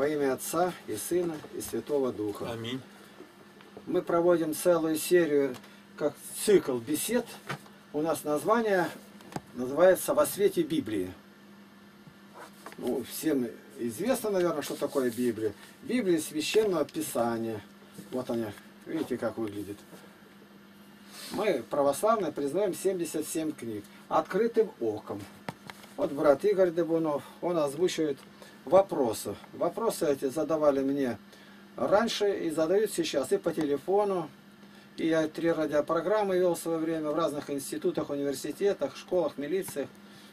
Во имя Отца и Сына и Святого Духа. Аминь. Мы проводим целую серию, как цикл бесед. У нас название называется «Во свете Библии». Ну, всем известно, наверное, что такое Библия. Библия Священного Писания. Вот они, видите, как выглядит. Мы, православные, признаем 77 книг открытым оком. Вот брат Игорь Дебунов, он озвучивает вопросы. Вопросы эти задавали мне раньше и задают сейчас и по телефону. И я три радиопрограммы вел в свое время в разных институтах, университетах, школах, милициях.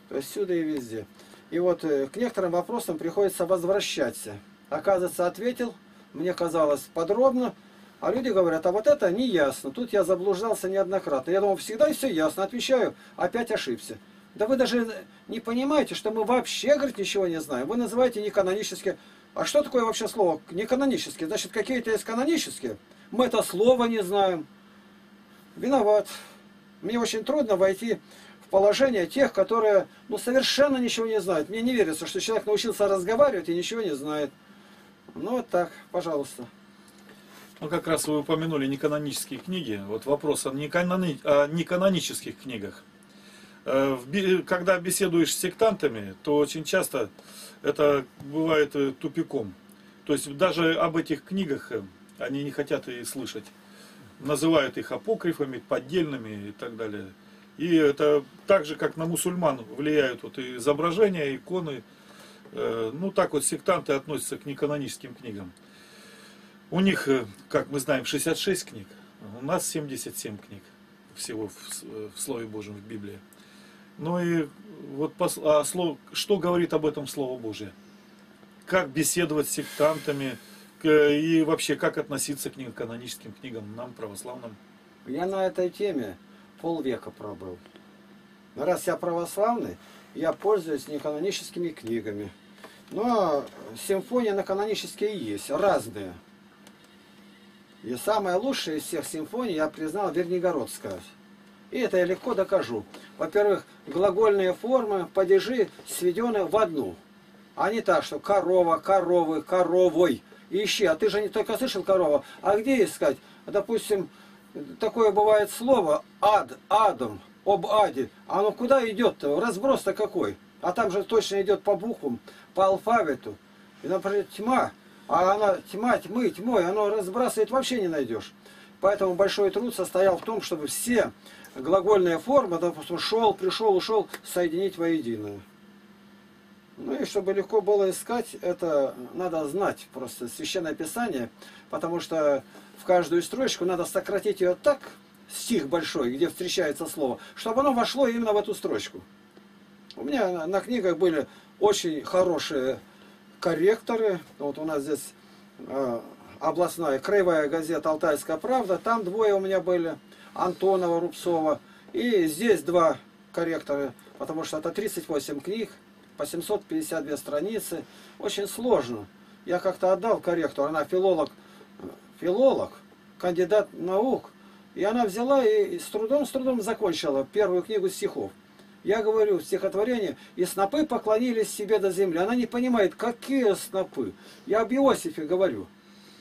То есть всюду и везде. И вот э, к некоторым вопросам приходится возвращаться. Оказывается, ответил, мне казалось, подробно, а люди говорят, а вот это не ясно. Тут я заблуждался неоднократно. Я думал, всегда все ясно. Отвечаю, опять ошибся. Да вы даже не понимаете, что мы вообще, говорит, ничего не знаем. Вы называете неканонические. А что такое вообще слово неканонические? Значит, какие-то есть канонические. Мы это слово не знаем. Виноват. Мне очень трудно войти в положение тех, которые ну, совершенно ничего не знают. Мне не верится, что человек научился разговаривать и ничего не знает. Ну вот так, пожалуйста. Ну, как раз вы упомянули неканонические книги. Вот вопрос о, неканони... о неканонических книгах. Э, когда беседуешь с сектантами, то очень часто это бывает э, тупиком. То есть даже об этих книгах э, они не хотят и слышать. Называют их апокрифами, поддельными и так далее. И это так же, как на мусульман влияют вот изображения, иконы. Ну так вот сектанты относятся к неканоническим книгам. У них, как мы знаем, 66 книг, у нас 77 книг всего в Слове Божьем, в Библии. Ну и вот а слово, что говорит об этом Слово Божье? Как беседовать с сектантами и вообще как относиться к каноническим книгам, нам, православным? Я на этой теме полвека пробыл. Но раз я православный, я пользуюсь неканоническими книгами. Но симфония на канонические есть, разные. И самая лучшая из всех симфоний я признал Вернигородская. И это я легко докажу. Во-первых, глагольные формы, падежи сведены в одну. А не так, что корова, коровы, коровой. Ищи, а ты же не только слышал корова. А где искать? Допустим, такое бывает слово ад, адом, об аде. А Оно куда идет-то? Разброс-то какой? А там же точно идет по буквам, по алфавиту. И, например, тьма. А она тьма, тьмы, тьмой, оно разбрасывает вообще не найдешь. Поэтому большой труд состоял в том, чтобы все глагольные формы, допустим, шел, пришел, ушел, соединить воедино. Ну и чтобы легко было искать, это надо знать просто Священное Писание, потому что в каждую строчку надо сократить ее так, стих большой, где встречается слово, чтобы оно вошло именно в эту строчку. У меня на книгах были очень хорошие корректоры. Вот у нас здесь э, областная краевая газета «Алтайская правда». Там двое у меня были. Антонова, Рубцова. И здесь два корректора, потому что это 38 книг, по 752 страницы. Очень сложно. Я как-то отдал корректору, она филолог, филолог, кандидат наук. И она взяла и с трудом, с трудом закончила первую книгу стихов. Я говорю в стихотворении, и снопы поклонились себе до земли. Она не понимает, какие снопы. Я об Иосифе говорю.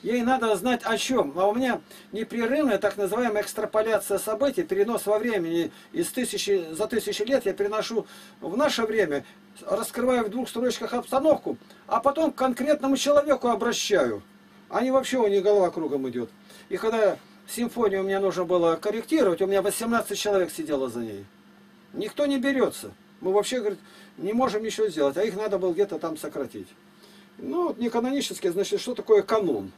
Ей надо знать о чем. А у меня непрерывная так называемая экстраполяция событий, перенос во времени из тысячи, за тысячи лет я переношу в наше время, раскрываю в двух строчках обстановку, а потом к конкретному человеку обращаю. Они вообще у них голова кругом идет. И когда симфонию мне нужно было корректировать, у меня 18 человек сидело за ней. Никто не берется. Мы вообще, говорит, не можем ничего сделать, а их надо было где-то там сократить. Ну, не канонически, значит, что такое канон?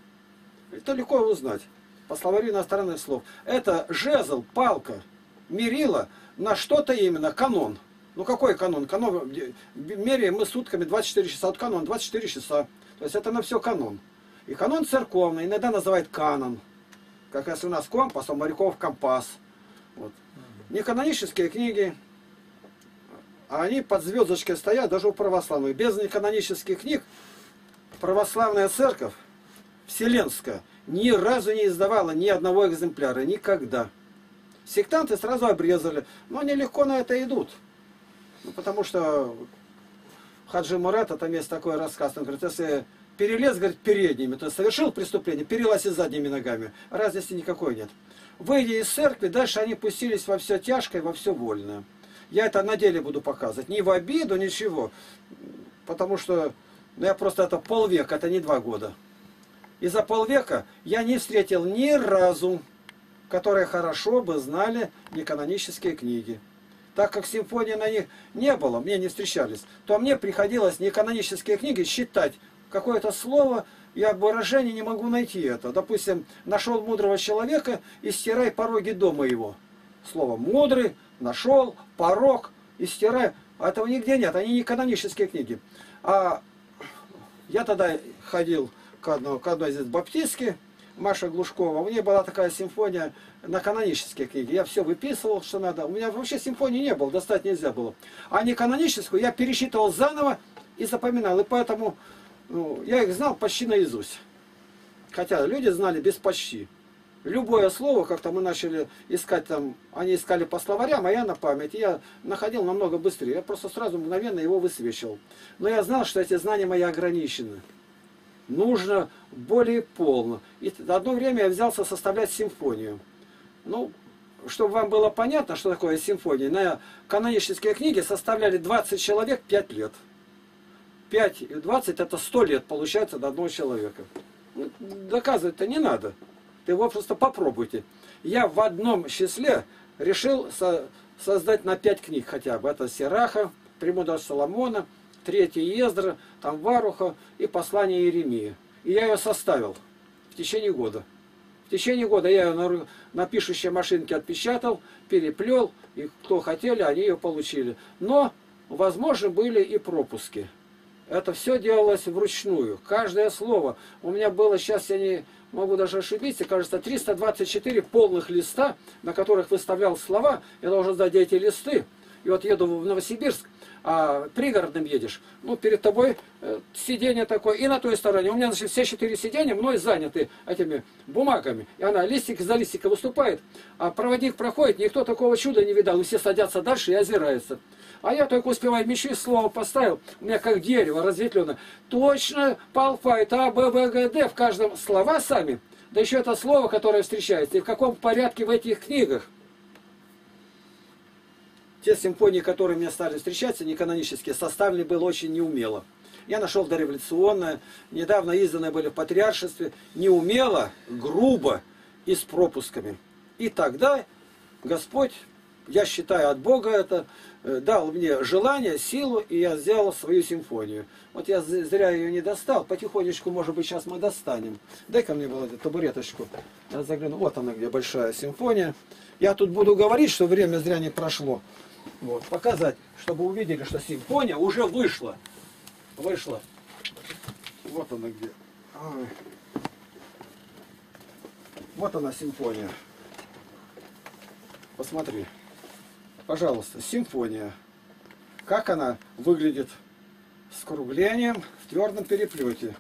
Это легко узнать. По словарю иностранных слов. Это жезл, палка, мерила на что-то именно, канон. Ну какой канон? Канон меряем мы сутками 24 часа. Вот канон 24 часа. То есть это на все канон. И канон церковный, иногда называют канон. Как если у нас компас, у моряков компас. Вот. Не канонические книги, а они под звездочкой стоят даже у православных. Без неканонических книг православная церковь, вселенская, ни разу не издавала ни одного экземпляра, никогда. Сектанты сразу обрезали, но они легко на это идут. Ну, потому что Хаджи Мурат, там есть такой рассказ, он говорит, если перелез, говорит, передними, то совершил преступление, перелазь и задними ногами. Разницы никакой нет. Выйдя из церкви, дальше они пустились во все тяжкое, во все вольное. Я это на деле буду показывать. Не в обиду, ничего. Потому что ну, я просто это полвека, это не два года. И за полвека я не встретил ни разу, которые хорошо бы знали неканонические книги. Так как симфонии на них не было, мне не встречались, то мне приходилось неканонические книги считать. Какое-то слово, я в выражении не могу найти это. Допустим, нашел мудрого человека и стирай пороги дома его. Слово мудрый, нашел, порог и стирай. А этого нигде нет, они не канонические книги. А я тогда ходил к одной, к одной из баптистки, Маша Глушкова. У нее была такая симфония на канонические книги. Я все выписывал, что надо. У меня вообще симфонии не было, достать нельзя было. А не каноническую я пересчитывал заново и запоминал. И поэтому ну, я их знал почти наизусть. Хотя люди знали без почти. Любое слово, как-то мы начали искать там, они искали по словарям, а я на память. Я находил намного быстрее. Я просто сразу мгновенно его высвечивал. Но я знал, что эти знания мои ограничены. Нужно более полно. И одно время я взялся составлять симфонию. Ну, чтобы вам было понятно, что такое симфония, на канонические книги составляли 20 человек 5 лет. 5 и 20 это 100 лет получается до одного человека. Ну, доказывать-то не надо. Ты его просто попробуйте. Я в одном числе решил со создать на 5 книг хотя бы. Это Сираха, Премудрость Соломона, Третий Ездра, там Варуха и Послание Иеремии. И я ее составил в течение года. В течение года я ее на, на пишущей машинке отпечатал, переплел, и кто хотели, они ее получили. Но, возможно, были и пропуски. Это все делалось вручную. Каждое слово. У меня было, сейчас я не могу даже ошибиться, кажется, 324 полных листа, на которых выставлял слова. Я должен сдать эти листы. И вот еду в Новосибирск, а пригородным едешь, ну, перед тобой э, сиденье такое, и на той стороне. У меня, значит, все четыре сиденья мной заняты этими бумагами. И она листик за листика выступает, а проводник проходит, никто такого чуда не видал. И все садятся дальше и озираются. А я только успеваю мечи, слово поставил, у меня как дерево разветвлено. Точно по алфавиту А, Б, В, Г, Д, в каждом слова сами. Да еще это слово, которое встречается, и в каком порядке в этих книгах те симфонии, которые мне стали встречаться, не составлены было очень неумело. Я нашел дореволюционное, недавно изданное были в патриаршестве, неумело, грубо и с пропусками. И тогда Господь, я считаю от Бога это, э, дал мне желание, силу, и я сделал свою симфонию. Вот я зря ее не достал, потихонечку, может быть, сейчас мы достанем. Дай-ка мне, Володя, табуреточку. Я загляну. Вот она где, большая симфония. Я тут буду говорить, что время зря не прошло. Вот, показать, чтобы увидели, что симфония уже вышла. Вышла. Вот она где. Ой. Вот она симфония. Посмотри. Пожалуйста, симфония. Как она выглядит с круглением в твердом переплете.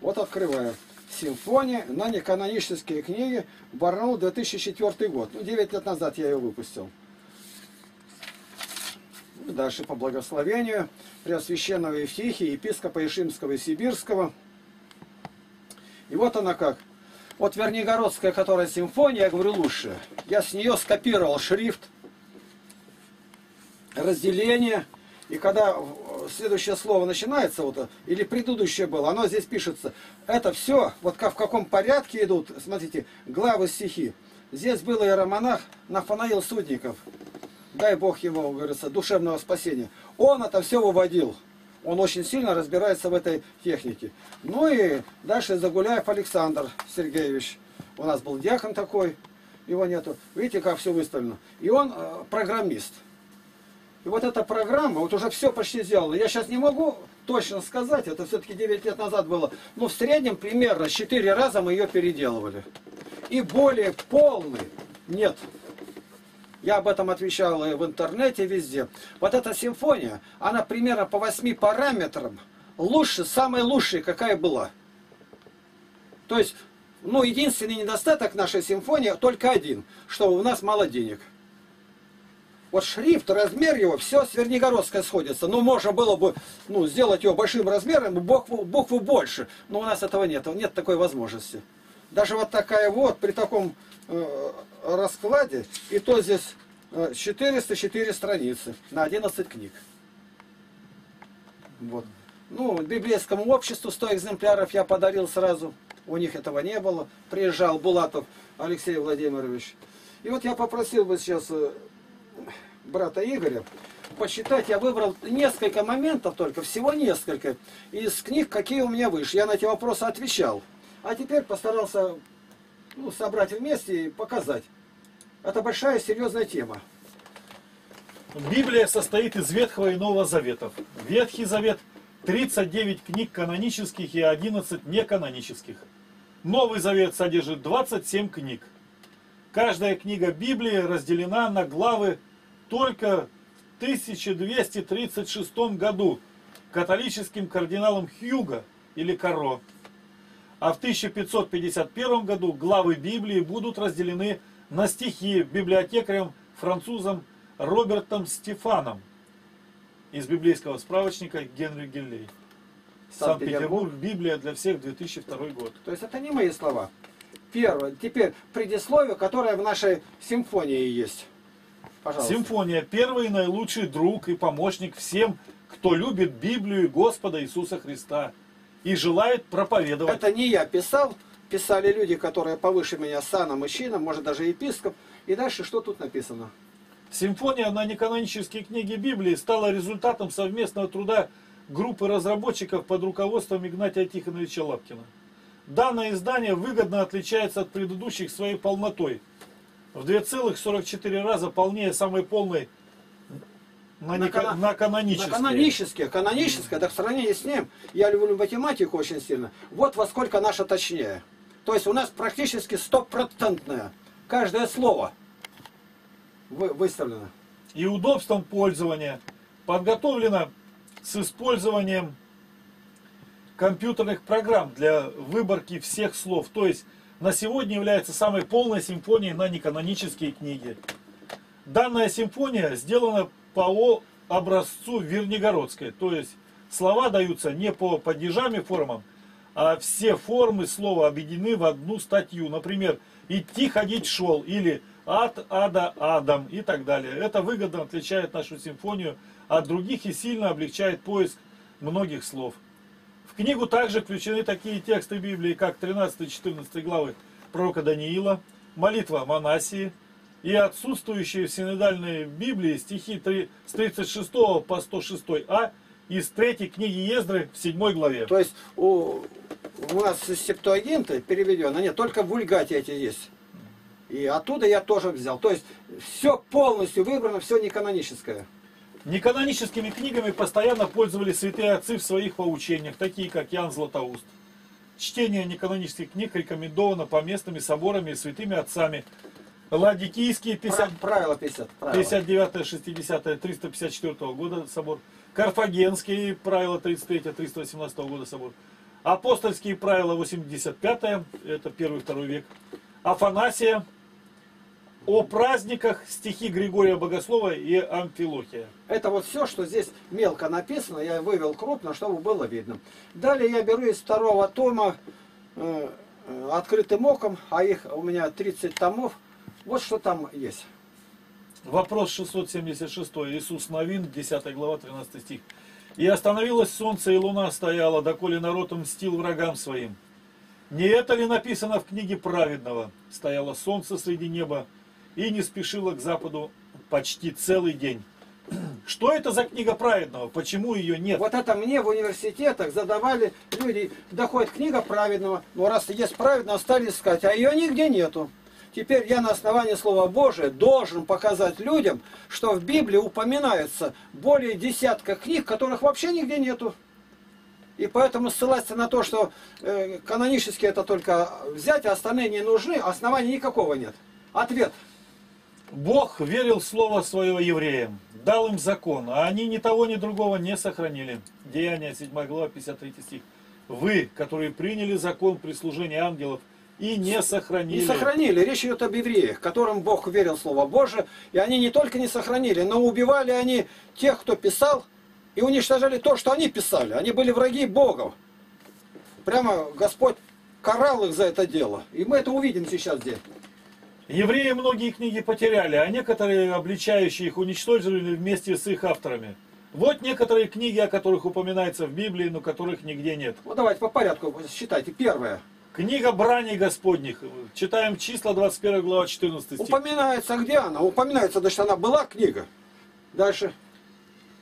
Вот открываю. Симфония на неканонические книги Барнаул 2004 год. Ну, 9 лет назад я ее выпустил. Дальше по благословению Преосвященного Евтихия, епископа Ишимского и Сибирского. И вот она как. Вот Вернигородская, которая симфония, я говорю, лучше. Я с нее скопировал шрифт, разделение. И когда следующее слово начинается, вот, или предыдущее было, оно здесь пишется. Это все, вот как в каком порядке идут, смотрите, главы стихи. Здесь был иеромонах Нафанаил Судников дай Бог ему, говорится, душевного спасения. Он это все выводил. Он очень сильно разбирается в этой технике. Ну и дальше Загуляев Александр Сергеевич. У нас был диакон такой, его нету. Видите, как все выставлено. И он э, программист. И вот эта программа, вот уже все почти сделано. Я сейчас не могу точно сказать, это все-таки 9 лет назад было. Но в среднем примерно 4 раза мы ее переделывали. И более полный нет. Я об этом отвечал и в интернете везде. Вот эта симфония, она примерно по восьми параметрам лучше, самая лучшая, какая была. То есть, ну, единственный недостаток нашей симфонии только один, что у нас мало денег. Вот шрифт, размер его, все с Вернигородской сходится. Ну, можно было бы ну, сделать его большим размером, букву, букву больше. Но у нас этого нет, нет такой возможности. Даже вот такая вот, при таком раскладе, и то здесь э, 404 страницы на 11 книг. Вот. Ну, библейскому обществу 100 экземпляров я подарил сразу. У них этого не было. Приезжал Булатов Алексей Владимирович. И вот я попросил бы сейчас э, брата Игоря посчитать. Я выбрал несколько моментов только, всего несколько, из книг, какие у меня вышли. Я на эти вопросы отвечал. А теперь постарался ну, собрать вместе и показать. Это большая серьезная тема. Библия состоит из Ветхого и Нового Заветов. Ветхий Завет 39 книг канонических и 11 неканонических. Новый Завет содержит 27 книг. Каждая книга Библии разделена на главы только в 1236 году католическим кардиналом Хьюго или Каро. А в 1551 году главы Библии будут разделены на стихи библиотекарем французом Робертом Стефаном из библейского справочника Генри Геллей. Санкт-Петербург, Библия для всех, 2002 год. То есть это не мои слова. Первое. Теперь предисловие, которое в нашей симфонии есть. Пожалуйста. Симфония – первый наилучший друг и помощник всем, кто любит Библию и Господа Иисуса Христа и желает проповедовать. Это не я писал, писали люди, которые повыше меня саном и чином, может даже епископ. И дальше что тут написано? Симфония на неканонические книги Библии стала результатом совместного труда группы разработчиков под руководством Игнатия Тихоновича Лапкина. Данное издание выгодно отличается от предыдущих своей полнотой. В 2,44 раза полнее самой полной на, На кано- на канонические. На канонические, каноническое, так в сравнении с ним, я люблю математику очень сильно, вот во сколько наша точнее. То есть у нас практически стопроцентное, каждое слово вы- выставлено. и удобством пользования подготовлено с использованием компьютерных программ для выборки всех слов. То есть на сегодня является самой полной симфонией на неканонические книги. Данная симфония сделана по образцу Вернигородской. То есть слова даются не по падежам и формам, а все формы слова объединены в одну статью. Например, идти, ходить, шел или от, ада, адам и так далее. Это выгодно отличает нашу симфонию от других и сильно облегчает поиск многих слов. В книгу также включены такие тексты Библии, как 13-14 главы пророка Даниила, молитва Манасии и отсутствующие в синодальной Библии стихи три- с 36 по 106а из третьей книги Ездры в 7 главе. То есть у, у нас септуагинты переведено, нет, только в вульгате эти есть. И оттуда я тоже взял. То есть все полностью выбрано, все не каноническое. Неканоническими книгами постоянно пользовались святые отцы в своих поучениях, такие как Ян Златоуст. Чтение неканонических книг рекомендовано поместными соборами и святыми отцами. Ладикийские 50, Пра- Правило 50. Правило. 59 60 354 года собор. Карфагенские правила 33 318 года собор. Апостольские правила 85 это первый второй век. Афанасия. О праздниках стихи Григория Богослова и Амфилохия. Это вот все, что здесь мелко написано, я вывел крупно, чтобы было видно. Далее я беру из второго тома э, э, открытым оком, а их у меня 30 томов. Вот что там есть. Вопрос 676. Иисус Новин, 10 глава, 13 стих. «И остановилось солнце, и луна стояла, доколе народ мстил врагам своим. Не это ли написано в книге праведного? Стояло солнце среди неба, и не спешило к западу почти целый день». Что это за книга праведного? Почему ее нет? Вот это мне в университетах задавали люди, доходит книга праведного, но раз есть праведного, стали искать, а ее нигде нету. Теперь я на основании Слова Божия должен показать людям, что в Библии упоминается более десятка книг, которых вообще нигде нету. И поэтому ссылаться на то, что э, канонически это только взять, а остальные не нужны, оснований никакого нет. Ответ. Бог верил в слово своего евреям, дал им закон, а они ни того, ни другого не сохранили. Деяние 7 глава, 53 стих. Вы, которые приняли закон при служении ангелов и не сохранили. Не сохранили. Речь идет об евреях, которым Бог верил Слово Божие. И они не только не сохранили, но убивали они тех, кто писал, и уничтожали то, что они писали. Они были враги Богов. Прямо Господь карал их за это дело. И мы это увидим сейчас здесь. Евреи многие книги потеряли, а некоторые, обличающие их, уничтожили вместе с их авторами. Вот некоторые книги, о которых упоминается в Библии, но которых нигде нет. Ну давайте по порядку считайте. Первое. Книга Браней Господних. Читаем числа 21 глава 14 стих. Упоминается, где она? Упоминается, значит, она была книга. Дальше.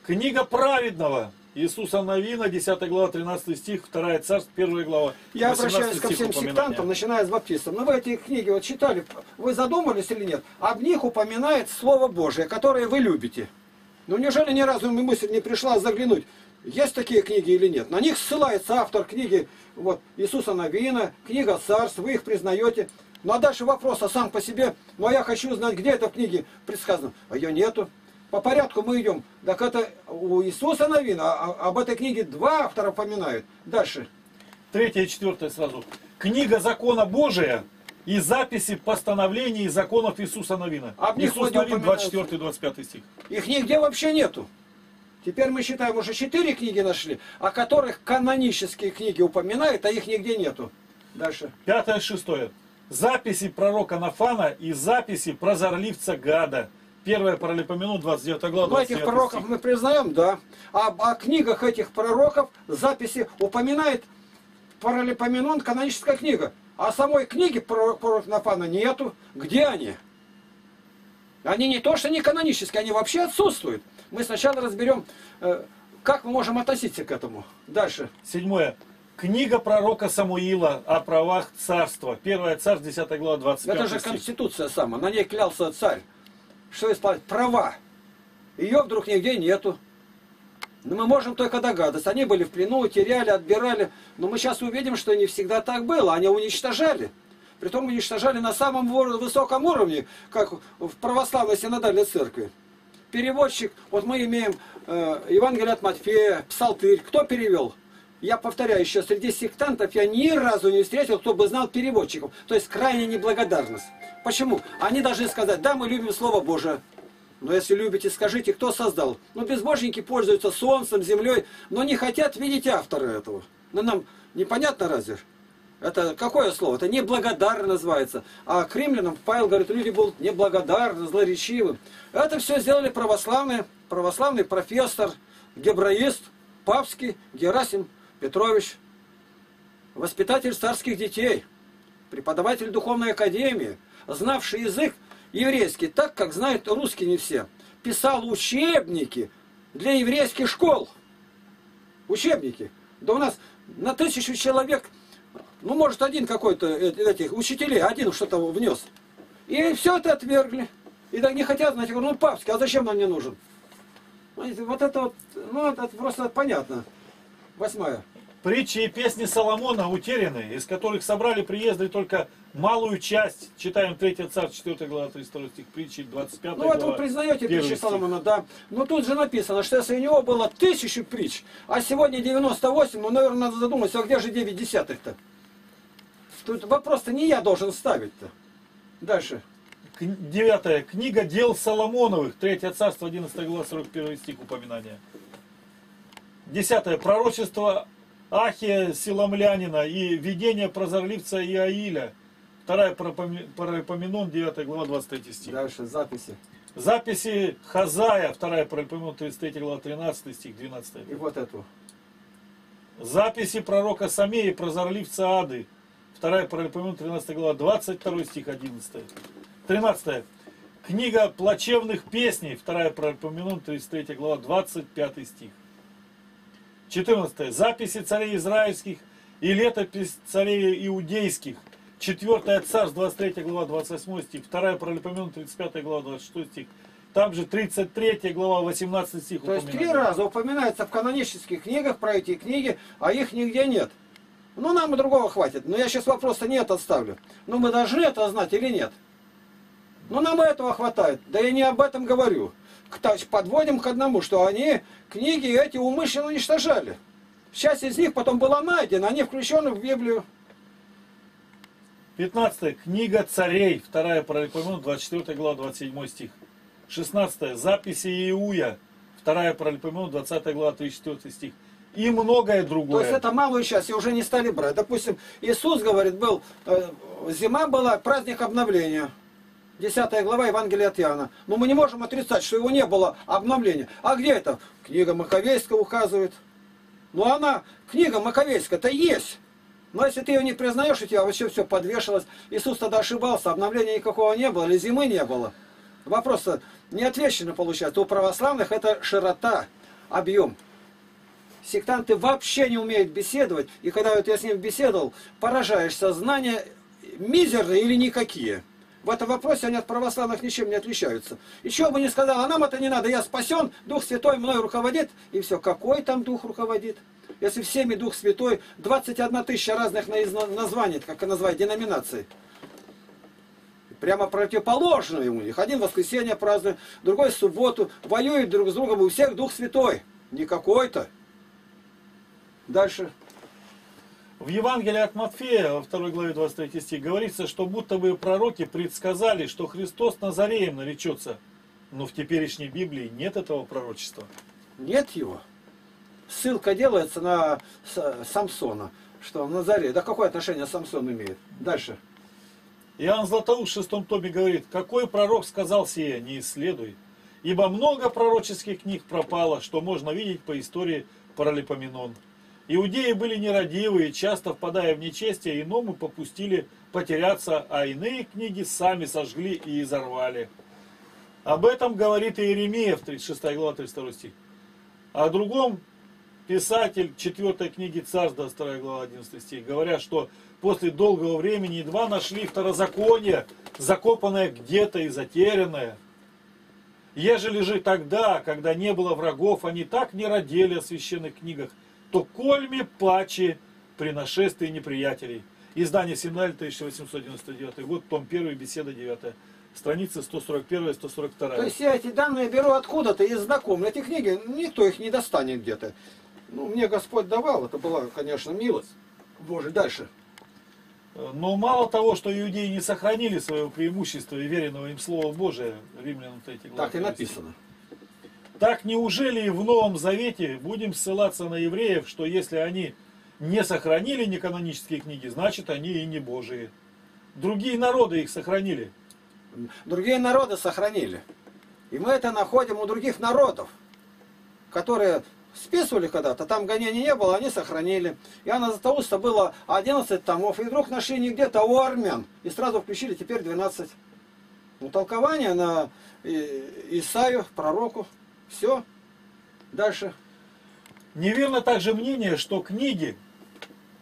Книга праведного. Иисуса Новина, 10 глава, 13 стих, 2 царств, 1 глава. Я 18 обращаюсь ко всем сектантам, начиная с баптистов. Но вы эти книги вот читали, вы задумались или нет? Об них упоминает Слово Божие, которое вы любите. Ну неужели ни разу мысль не пришла заглянуть, есть такие книги или нет? На них ссылается автор книги вот, Иисуса Новина, книга Царств, вы их признаете. Ну а дальше вопрос, а сам по себе, ну а я хочу знать, где это в книге предсказано. А ее нету. По порядку мы идем. Так это у Иисуса Новина, а- об этой книге два автора упоминают. Дальше. Третье и четвертое сразу. Книга закона Божия и записи постановлений и законов Иисуса Новина. Об них Иисус Новин, упоминается. 24-25 стих. Их нигде вообще нету. Теперь мы считаем, уже четыре книги нашли, о которых канонические книги упоминают, а их нигде нету. Дальше. Пятое, шестое. Записи пророка Нафана и записи прозорливца Гада. Первое паралипомену, 29 глава, Ну, этих 29 пророков стих. мы признаем, да. А о книгах этих пророков записи упоминает Паралипоменон, каноническая книга. А самой книги про пророка Нафана нету. Где они? Они не то, что не канонические, они вообще отсутствуют. Мы сначала разберем, э, как мы можем относиться к этому. Дальше. Седьмое. Книга пророка Самуила о правах царства. Первая царь, 10 глава, 25 Это же стих. конституция сама, на ней клялся царь. Что исполнять? Права. Ее вдруг нигде нету. Но мы можем только догадываться. Они были в плену, теряли, отбирали. Но мы сейчас увидим, что не всегда так было. Они уничтожали. Притом уничтожали на самом высоком уровне, как в православной синодальной церкви. Переводчик, вот мы имеем э, Евангелие от Матфея, Псалтырь. Кто перевел? Я повторяю еще, среди сектантов я ни разу не встретил, кто бы знал переводчиков. То есть крайняя неблагодарность. Почему? Они должны сказать, да, мы любим Слово Божие. Но если любите, скажите, кто создал? Ну, безбожники пользуются солнцем, землей, но не хотят видеть автора этого. Ну, нам непонятно разве? Это какое слово? Это неблагодарно называется. А к римлянам Павел говорит, люди будут неблагодарны, злоречивы. Это все сделали православные, православный профессор, гебраист, папский Герасим Петрович, воспитатель царских детей, преподаватель духовной академии, знавший язык еврейский так, как знают русские не все. Писал учебники для еврейских школ. Учебники. Да у нас на тысячу человек, ну, может, один какой-то э, этих учителей, один что-то внес. И все это отвергли. И так не хотят, знаете, говорю, ну, папский, а зачем нам не нужен? Вот это вот, ну, это просто понятно. Восьмая. Притчи и песни Соломона утеряны, из которых собрали приезды только малую часть. Читаем 3 царь, 4 глава, 32 стих, притчи, 25 Ну вот вы признаете притчи. Соломона, да. Но тут же написано, что если у него было тысячу притч, а сегодня 98, ну, наверное, надо задуматься, а где же 9 десятых-то? Тут вопрос-то не я должен ставить-то. Дальше. Девятая. Книга дел Соломоновых. Третье царство, 11 глава, 41 стих упоминания. Десятое. Пророчество Ахия Силамлянина и видение прозорливца Иаиля. Вторая Парапоменон, 9 глава, 23 стих. Дальше, записи. Записи Хазая, вторая Парапоменон, 33 глава, 13 стих, 12 И вот эту. Записи пророка Самеи, прозорливца Ады. Вторая Паралипоменон, 13 глава, 22 стих, 11. 13. Книга плачевных песней. Вторая Паралипоменон, 33 глава, 25 стих. 14. Записи царей израильских и летопись царей иудейских. 4 царств, 23 глава, 28 стих. 2 Паралипоменон, 35 глава, 26 стих. Там же 33 глава, 18 стих. То есть три раза упоминается в канонических книгах про эти книги, а их нигде нет. Ну, нам и другого хватит. Но я сейчас вопрос-то нет отставлю. Ну, мы должны это знать или нет? Ну, нам и этого хватает. Да я не об этом говорю. Подводим к одному, что они книги эти умышленно уничтожали. Часть из них потом была найдена, они включены в Библию. 15. Книга царей, 2 Паралипоменон, 24 глава, 27 стих. 16. Записи Иуя, 2 Паралипоменон, 20 глава, 34 стих. И многое То другое. есть это малую часть и уже не стали брать. Допустим, Иисус говорит, был, э, зима была, праздник обновления. 10 глава Евангелия от Иоанна. Но мы не можем отрицать, что его не было обновления. А где это? Книга Маковейская указывает. Ну она, книга Маковейская-то есть. Но если ты ее не признаешь, у тебя вообще все подвешалось. Иисус тогда ошибался, обновления никакого не было, или зимы не было. Вопрос не отвечено получается. У православных это широта, объем. Сектанты вообще не умеют беседовать, и когда вот я с ним беседовал, поражаешься, знания мизерные или никакие. В этом вопросе они от православных ничем не отличаются. И что бы ни а нам это не надо, я спасен, Дух Святой мной руководит, и все. Какой там Дух руководит? Если всеми Дух Святой, 21 тысяча разных названий, как назвать, деноминаций. Прямо противоположные у них. Один воскресенье празднует, другой субботу, воюют друг с другом, у всех Дух Святой. Не какой-то. Дальше. В Евангелии от Матфея, во 2 главе 23 стих, говорится, что будто бы пророки предсказали, что Христос Назареем наречется. Но в теперешней Библии нет этого пророчества. Нет его. Ссылка делается на Самсона, что Назаре. Да какое отношение Самсон имеет? Дальше. Иоанн Златоуст в шестом томе говорит, какой пророк сказал сие, не исследуй. Ибо много пророческих книг пропало, что можно видеть по истории Паралипоменон. Иудеи были нерадивые, часто впадая в нечестие, иному попустили потеряться, а иные книги сами сожгли и изорвали. Об этом говорит Иеремия в 36 глава 32 стих. О другом писатель 4 книги Царств, 22 глава 11 стих, говорят, что после долгого времени едва нашли второзаконие, закопанное где-то и затерянное. Ежели же тогда, когда не было врагов, они так не родили о священных книгах, то кольми пачи при нашествии неприятелей. Издание Симналь, 1899 год, том 1, беседа 9. Страница 141-142. То есть я эти данные беру откуда-то из знакомых. Эти книги, никто их не достанет где-то. Ну, мне Господь давал, это была, конечно, милость. Боже, дальше. Но мало того, что иудеи не сохранили своего преимущества и веренного им Слова Божия, римлянам 3 глава. Так и написано. Так неужели и в Новом Завете будем ссылаться на евреев, что если они не сохранили неканонические книги, значит они и не Божии. Другие народы их сохранили. Другие народы сохранили. И мы это находим у других народов, которые списывали когда-то, там гонений не было, они сохранили. Иоанна Златоуста было 11 томов, и вдруг нашли не где-то у армян, и сразу включили теперь 12. Ну, толкование на Исаию, пророку. Все. Дальше. Неверно также мнение, что книги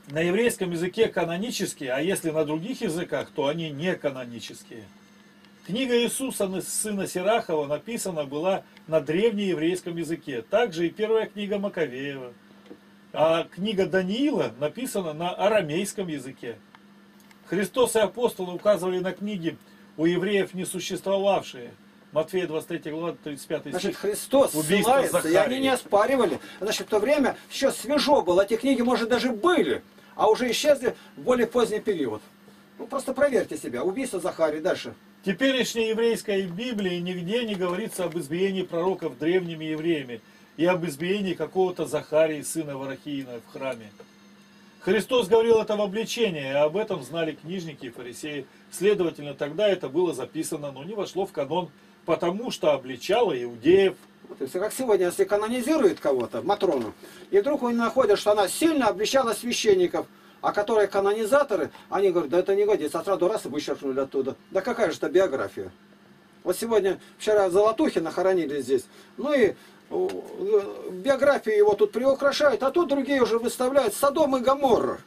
на еврейском языке канонические, а если на других языках, то они не канонические. Книга Иисуса, сына Сирахова, написана была на древнееврейском языке. Также и первая книга Маковеева. А книга Даниила написана на арамейском языке. Христос и апостолы указывали на книги у евреев не существовавшие – Матфея 23 глава 35 стих. Значит, Христос ссылается, и они не оспаривали. Значит, в то время еще свежо было, эти книги, может, даже были, а уже исчезли в более поздний период. Ну, просто проверьте себя. Убийство Захарии. Дальше. Теперешней еврейской Библии нигде не говорится об избиении пророков древними евреями и об избиении какого-то Захарии, сына Варахиина, в храме. Христос говорил это в обличении, и об этом знали книжники и фарисеи. Следовательно, тогда это было записано, но не вошло в канон потому что обличала иудеев. То есть, как сегодня, если канонизирует кого-то, Матрону, и вдруг они находят, что она сильно обличала священников, а которые канонизаторы, они говорят, да это не годится, а сразу раз и вычеркнули оттуда. Да какая же это биография? Вот сегодня, вчера Золотухина хоронили здесь, ну и биографии его тут приукрашают, а тут другие уже выставляют Содом и Гоморра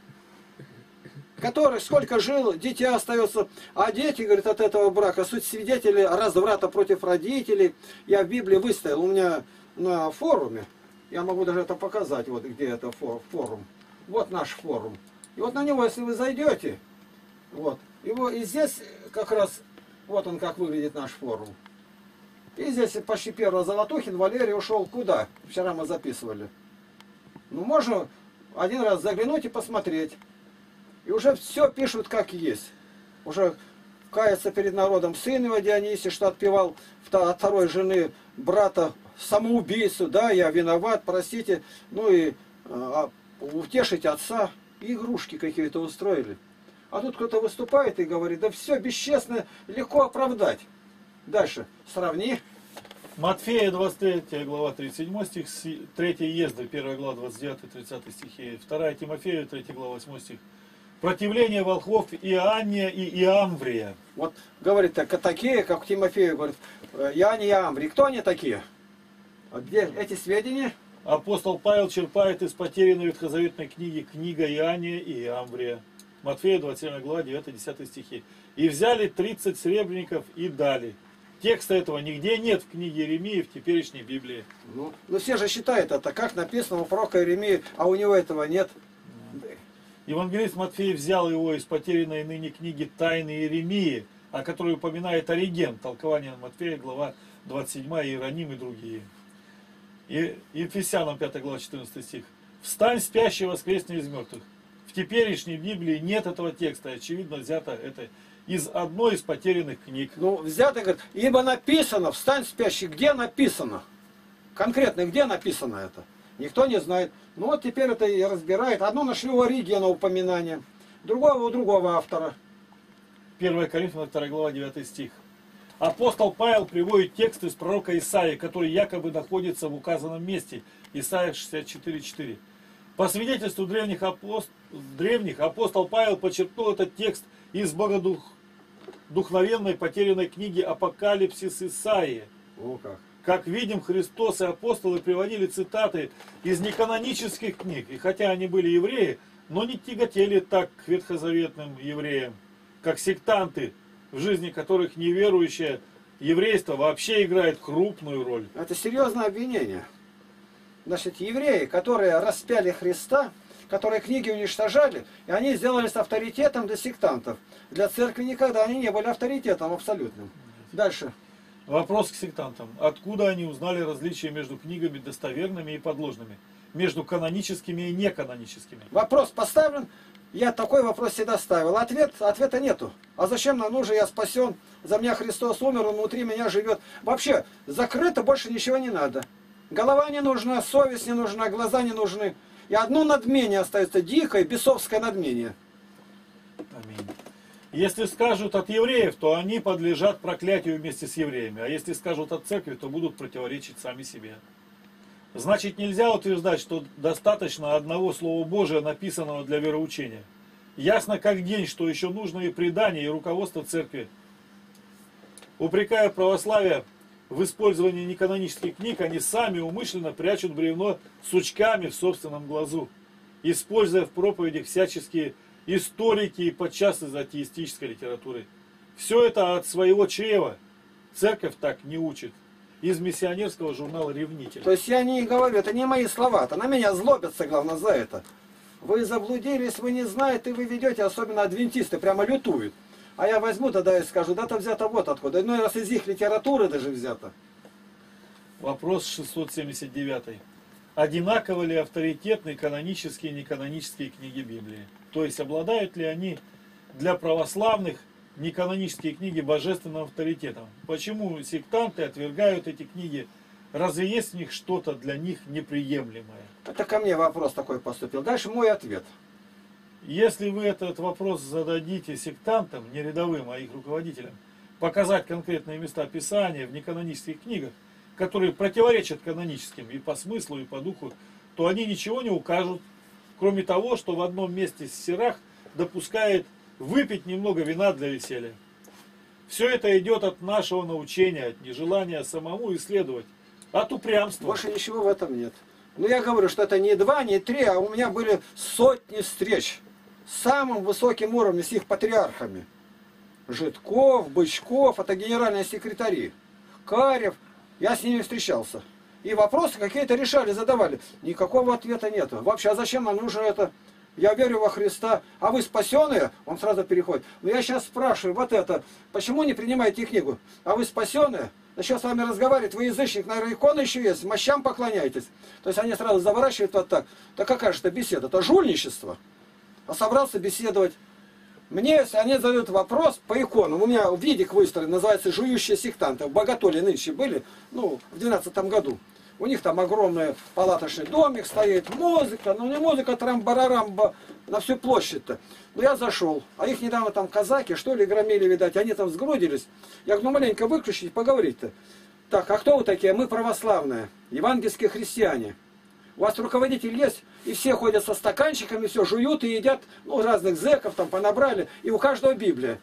который сколько жил, дитя остается. А дети, говорит, от этого брака, суть свидетели разврата против родителей. Я в Библии выставил, у меня на форуме, я могу даже это показать, вот где это форум. Вот наш форум. И вот на него, если вы зайдете, вот, его и здесь как раз, вот он как выглядит наш форум. И здесь почти первый Золотухин, Валерий ушел куда? Вчера мы записывали. Ну, можно один раз заглянуть и посмотреть. И уже все пишут как есть. уже кается перед народом сын его Дионисий, что отпевал от второй жены брата самоубийцу, да, я виноват, простите, ну и а, утешить отца, игрушки какие-то устроили. А тут кто-то выступает и говорит, да все бесчестно, легко оправдать. Дальше, сравни. Матфея 23 глава 37 стих, 3 езда 1 глава 29-30 стихи, 2 Тимофея 3 глава 8 стих. Противление волхвов Иоанния и Иамврия. Вот говорит, так, такие, как Тимофею говорит, Иоанн и Иамврий. Кто они такие? А где эти сведения? Апостол Павел черпает из потерянной ветхозаветной книги книга Иоанния и Иамврия. Матфея 27 глава 9-10 стихи. И взяли 30 сребреников и дали. Текста этого нигде нет в книге Иеремии в теперешней Библии. Ну, ну все же считают это, как написано у пророка Иеремии, а у него этого нет. Евангелист Матфей взял его из потерянной ныне книги Тайны Иеремии, о которой упоминает Ориген, толкование Матфея, глава 27, Иероним и другие. И Ефесянам 5 глава 14 стих. «Встань, спящий, воскресни из мертвых». В теперешней Библии нет этого текста, очевидно, взято это из одной из потерянных книг. Ну, взято, говорит, ибо написано, встань, спящий, где написано? Конкретно, где написано это? Никто не знает. Ну вот теперь это и разбирает. Одно нашли у Оригена упоминание, другое у другого автора. 1 Коринфянам 2 глава 9 стих. Апостол Павел приводит текст из пророка Исаия, который якобы находится в указанном месте. Исаия 64.4. По свидетельству древних, апост... древних апостол Павел подчеркнул этот текст из богодухновенной потерянной книги Апокалипсис Исаии. О, как. Как видим, Христос и апостолы приводили цитаты из неканонических книг. И хотя они были евреи, но не тяготели так к ветхозаветным евреям, как сектанты, в жизни которых неверующее еврейство вообще играет крупную роль. Это серьезное обвинение. Значит, евреи, которые распяли Христа, которые книги уничтожали, и они сделались авторитетом для сектантов. Для церкви никогда они не были авторитетом абсолютным. Дальше. Вопрос к сектантам. Откуда они узнали различия между книгами достоверными и подложными? Между каноническими и неканоническими? Вопрос поставлен. Я такой вопрос всегда ставил. Ответ, ответа нету. А зачем нам нужен? Я спасен. За меня Христос умер, Он внутри меня живет. Вообще, закрыто, больше ничего не надо. Голова не нужна, совесть не нужна, глаза не нужны. И одно надмение остается, дикое, бесовское надмение. Аминь. Если скажут от евреев, то они подлежат проклятию вместе с евреями. А если скажут от церкви, то будут противоречить сами себе. Значит, нельзя утверждать, что достаточно одного Слова Божия, написанного для вероучения. Ясно как день, что еще нужно и предание, и руководство церкви. Упрекая православие в использовании неканонических книг, они сами умышленно прячут бревно сучками в собственном глазу, используя в проповедях всяческие историки и подчас из атеистической литературы. Все это от своего чрева. Церковь так не учит. Из миссионерского журнала «Ревнитель». То есть я не говорю, это не мои слова, это на меня злобятся, главное, за это. Вы заблудились, вы не знаете, и вы ведете, особенно адвентисты, прямо лютуют. А я возьму тогда и скажу, да это взято вот откуда. Ну, раз из их литературы даже взято. Вопрос 679. Одинаково ли авторитетны канонические и неканонические книги Библии? То есть обладают ли они для православных неканонические книги божественным авторитетом? Почему сектанты отвергают эти книги? Разве есть в них что-то для них неприемлемое? Это ко мне вопрос такой поступил. Дальше мой ответ. Если вы этот вопрос зададите сектантам, не рядовым, а их руководителям, показать конкретные места Писания в неканонических книгах, которые противоречат каноническим и по смыслу, и по духу, то они ничего не укажут, кроме того, что в одном месте Сирах допускает выпить немного вина для веселья. Все это идет от нашего научения, от нежелания самому исследовать, от упрямства. Больше ничего в этом нет. Но я говорю, что это не два, не три, а у меня были сотни встреч самым высоким уровнем с их патриархами. Житков, Бычков, это генеральные секретари. Карев, я с ними встречался. И вопросы какие-то решали, задавали. Никакого ответа нет. Вообще, а зачем нам нужно это? Я верю во Христа. А вы спасенные? Он сразу переходит. Но я сейчас спрашиваю, вот это, почему не принимаете книгу? А вы спасенные? Да сейчас с вами разговаривает, вы язычник, наверное, иконы еще есть, мощам поклоняетесь. То есть они сразу заворачивают вот так. Да какая же это беседа? Это жульничество а собрался беседовать. Мне, если они задают вопрос по иконам, у меня видик выстроен, называется «Жующие сектанты». В Боготоле нынче были, ну, в 12 году. У них там огромный палаточный домик стоит, музыка, ну не музыка, трам-барарамба на всю площадь-то. Ну я зашел, а их недавно там казаки, что ли, громили, видать, они там сгрудились. Я говорю, ну маленько выключить, поговорить-то. Так, а кто вы такие? Мы православные, евангельские христиане. У вас руководитель есть, и все ходят со стаканчиками, все жуют и едят, ну, разных зеков там понабрали, и у каждого Библия.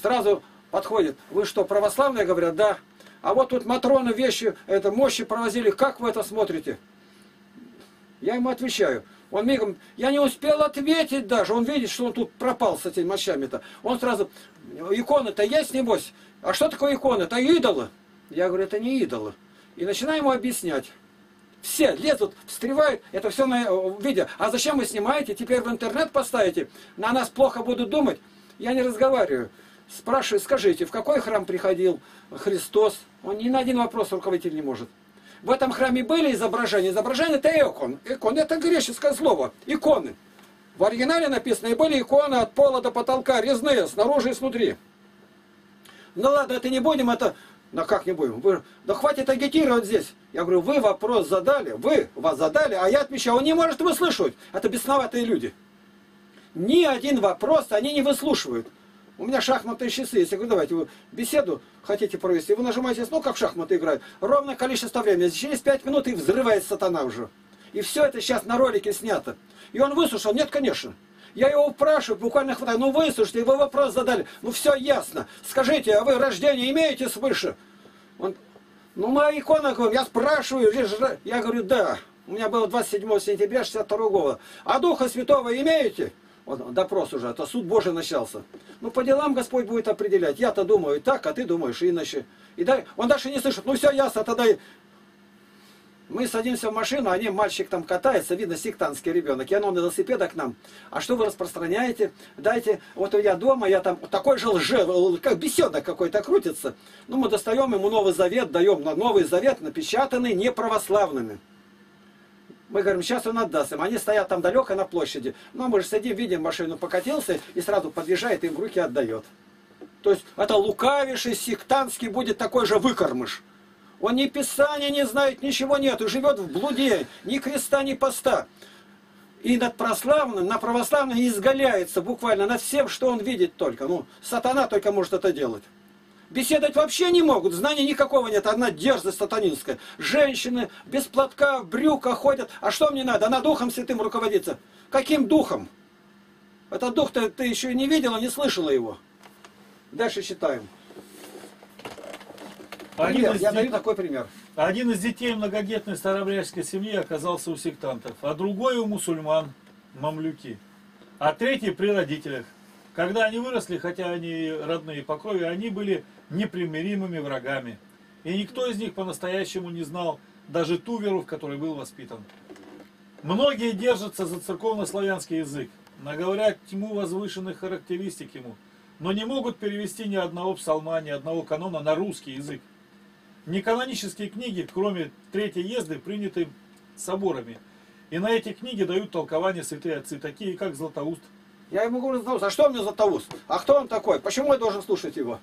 Сразу подходит, вы что, православные? Говорят, да. А вот тут Матроны вещи, это мощи провозили, как вы это смотрите? Я ему отвечаю. Он мигом, я не успел ответить даже, он видит, что он тут пропал с этими мощами-то. Он сразу, иконы-то есть, небось? А что такое иконы? Это идолы. Я говорю, это не идолы. И начинаю ему объяснять. Все лезут, встревают, это все на видео. А зачем вы снимаете? Теперь в интернет поставите. На нас плохо будут думать. Я не разговариваю. Спрашиваю, скажите, в какой храм приходил Христос? Он ни на один вопрос руководитель не может. В этом храме были изображения. Изображения это икон. Икон это греческое слово. Иконы. В оригинале написано, и были иконы от пола до потолка, резные, снаружи и снутри. Ну ладно, это не будем, это ну как не будем? Вы, да хватит агитировать здесь. Я говорю, вы вопрос задали, вы вас задали, а я отвечаю, он не может выслушивать. Это бесноватые люди. Ни один вопрос они не выслушивают. У меня шахматные часы. Если говорю, давайте вы беседу хотите провести, вы нажимаете, ну как в шахматы играют, ровное количество времени. Через пять минут и взрывает сатана уже. И все это сейчас на ролике снято. И он выслушал? Нет, конечно. Я его упрашиваю, буквально хватает. Ну выслушайте, вы вопрос задали. Ну все ясно. Скажите, а вы рождение имеете свыше? Он, ну моя икона, я спрашиваю, я говорю, да. У меня было 27 сентября 62 года. А Духа Святого имеете? Вот, допрос уже, это суд Божий начался. Ну, по делам Господь будет определять. Я-то думаю так, а ты думаешь иначе. И да, он даже не слышит, ну все ясно, тогда мы садимся в машину, а они, мальчик там катается, видно, сектантский ребенок, и оно на велосипеда к нам. А что вы распространяете? Дайте, вот я дома, я там такой же лже, как беседок какой-то крутится. Ну, мы достаем ему Новый Завет, даем на Новый Завет, напечатанный неправославными. Мы говорим, сейчас он отдаст им. Они стоят там далеко на площади. Но мы же сидим, видим, машину покатился и сразу подъезжает, им в руки отдает. То есть это лукавейший, сектантский будет такой же выкормыш. Он ни Писания не знает, ничего нет, и живет в блуде, ни креста, ни поста. И над прославным, на православном изгаляется буквально над всем, что он видит только. Ну, сатана только может это делать. Беседовать вообще не могут, знаний никакого нет, одна дерзость сатанинская. Женщины без платка, в брюках ходят. А что мне надо? Она духом святым руководится. Каким духом? Этот дух-то ты еще не видела, не слышала его. Дальше читаем. Пример. Я даю такой пример. Один из детей многодетной старобрядской семьи оказался у сектантов, а другой у мусульман, мамлюки. А третий при родителях. Когда они выросли, хотя они родные по крови, они были непримиримыми врагами. И никто из них по-настоящему не знал даже ту веру, в которой был воспитан. Многие держатся за церковно-славянский язык, наговорят тьму возвышенных характеристик ему, но не могут перевести ни одного псалма, ни одного канона на русский язык. Неканонические книги, кроме третьей езды, приняты соборами. И на эти книги дают толкование святые отцы, такие как Златоуст. Я ему говорю, Златоуст, а что мне Златоуст? А кто он такой? Почему я должен слушать его?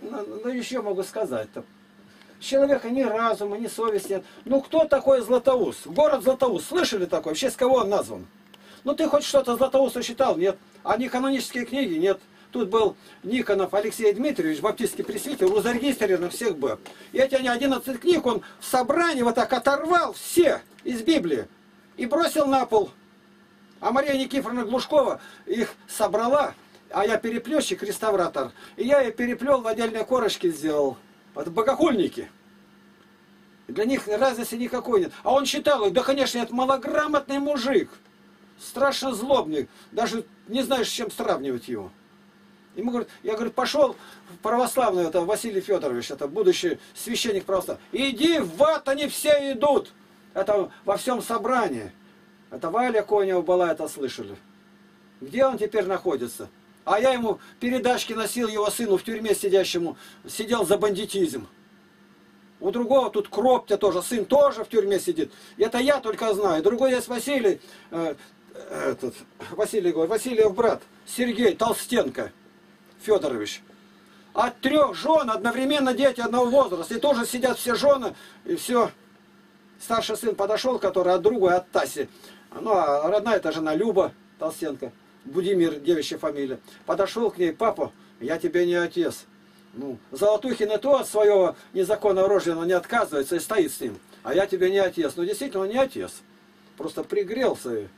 Ну, ну еще могу сказать-то. Человека ни разума, ни совести нет. Ну кто такой Златоуст? Город Златоуст. Слышали такой? В честь кого он назван? Ну ты хоть что-то Златоуста читал? Нет. А не канонические книги? Нет. Тут был Никонов Алексей Дмитриевич, баптистский пресвитер, у зарегистрировано всех бы. И эти они 11 книг он в собрании вот так оторвал все из Библии и бросил на пол. А Мария Никифоровна Глушкова их собрала, а я переплещик, реставратор. И я ее переплел в отдельные корочки сделал. Это богохульники. Для них разницы никакой нет. А он считал их, да, конечно, это малограмотный мужик. Страшно злобный. Даже не знаешь, с чем сравнивать его. Ему говорит, я говорю, пошел в православный, это Василий Федорович, это будущий священник православный. Иди в ад, они все идут. Это во всем собрании. Это Валя Конева была, это слышали. Где он теперь находится? А я ему передачки носил его сыну в тюрьме сидящему, сидел за бандитизм. У другого тут Кроптя тоже, сын тоже в тюрьме сидит. Это я только знаю. Другой есть Василий, э, этот, Василий говорит, Васильев брат, Сергей Толстенко Федорович. От трех жен одновременно дети одного возраста. И тоже сидят все жены, и все. Старший сын подошел, который от другой, от Таси. Ну, а родная это жена Люба Толстенко. Будимир, девичья фамилия. Подошел к ней, папа, я тебе не отец. Ну, Золотухин и то от своего незаконного рождения не отказывается и стоит с ним. А я тебе не отец. Ну, действительно, он не отец. Просто пригрелся.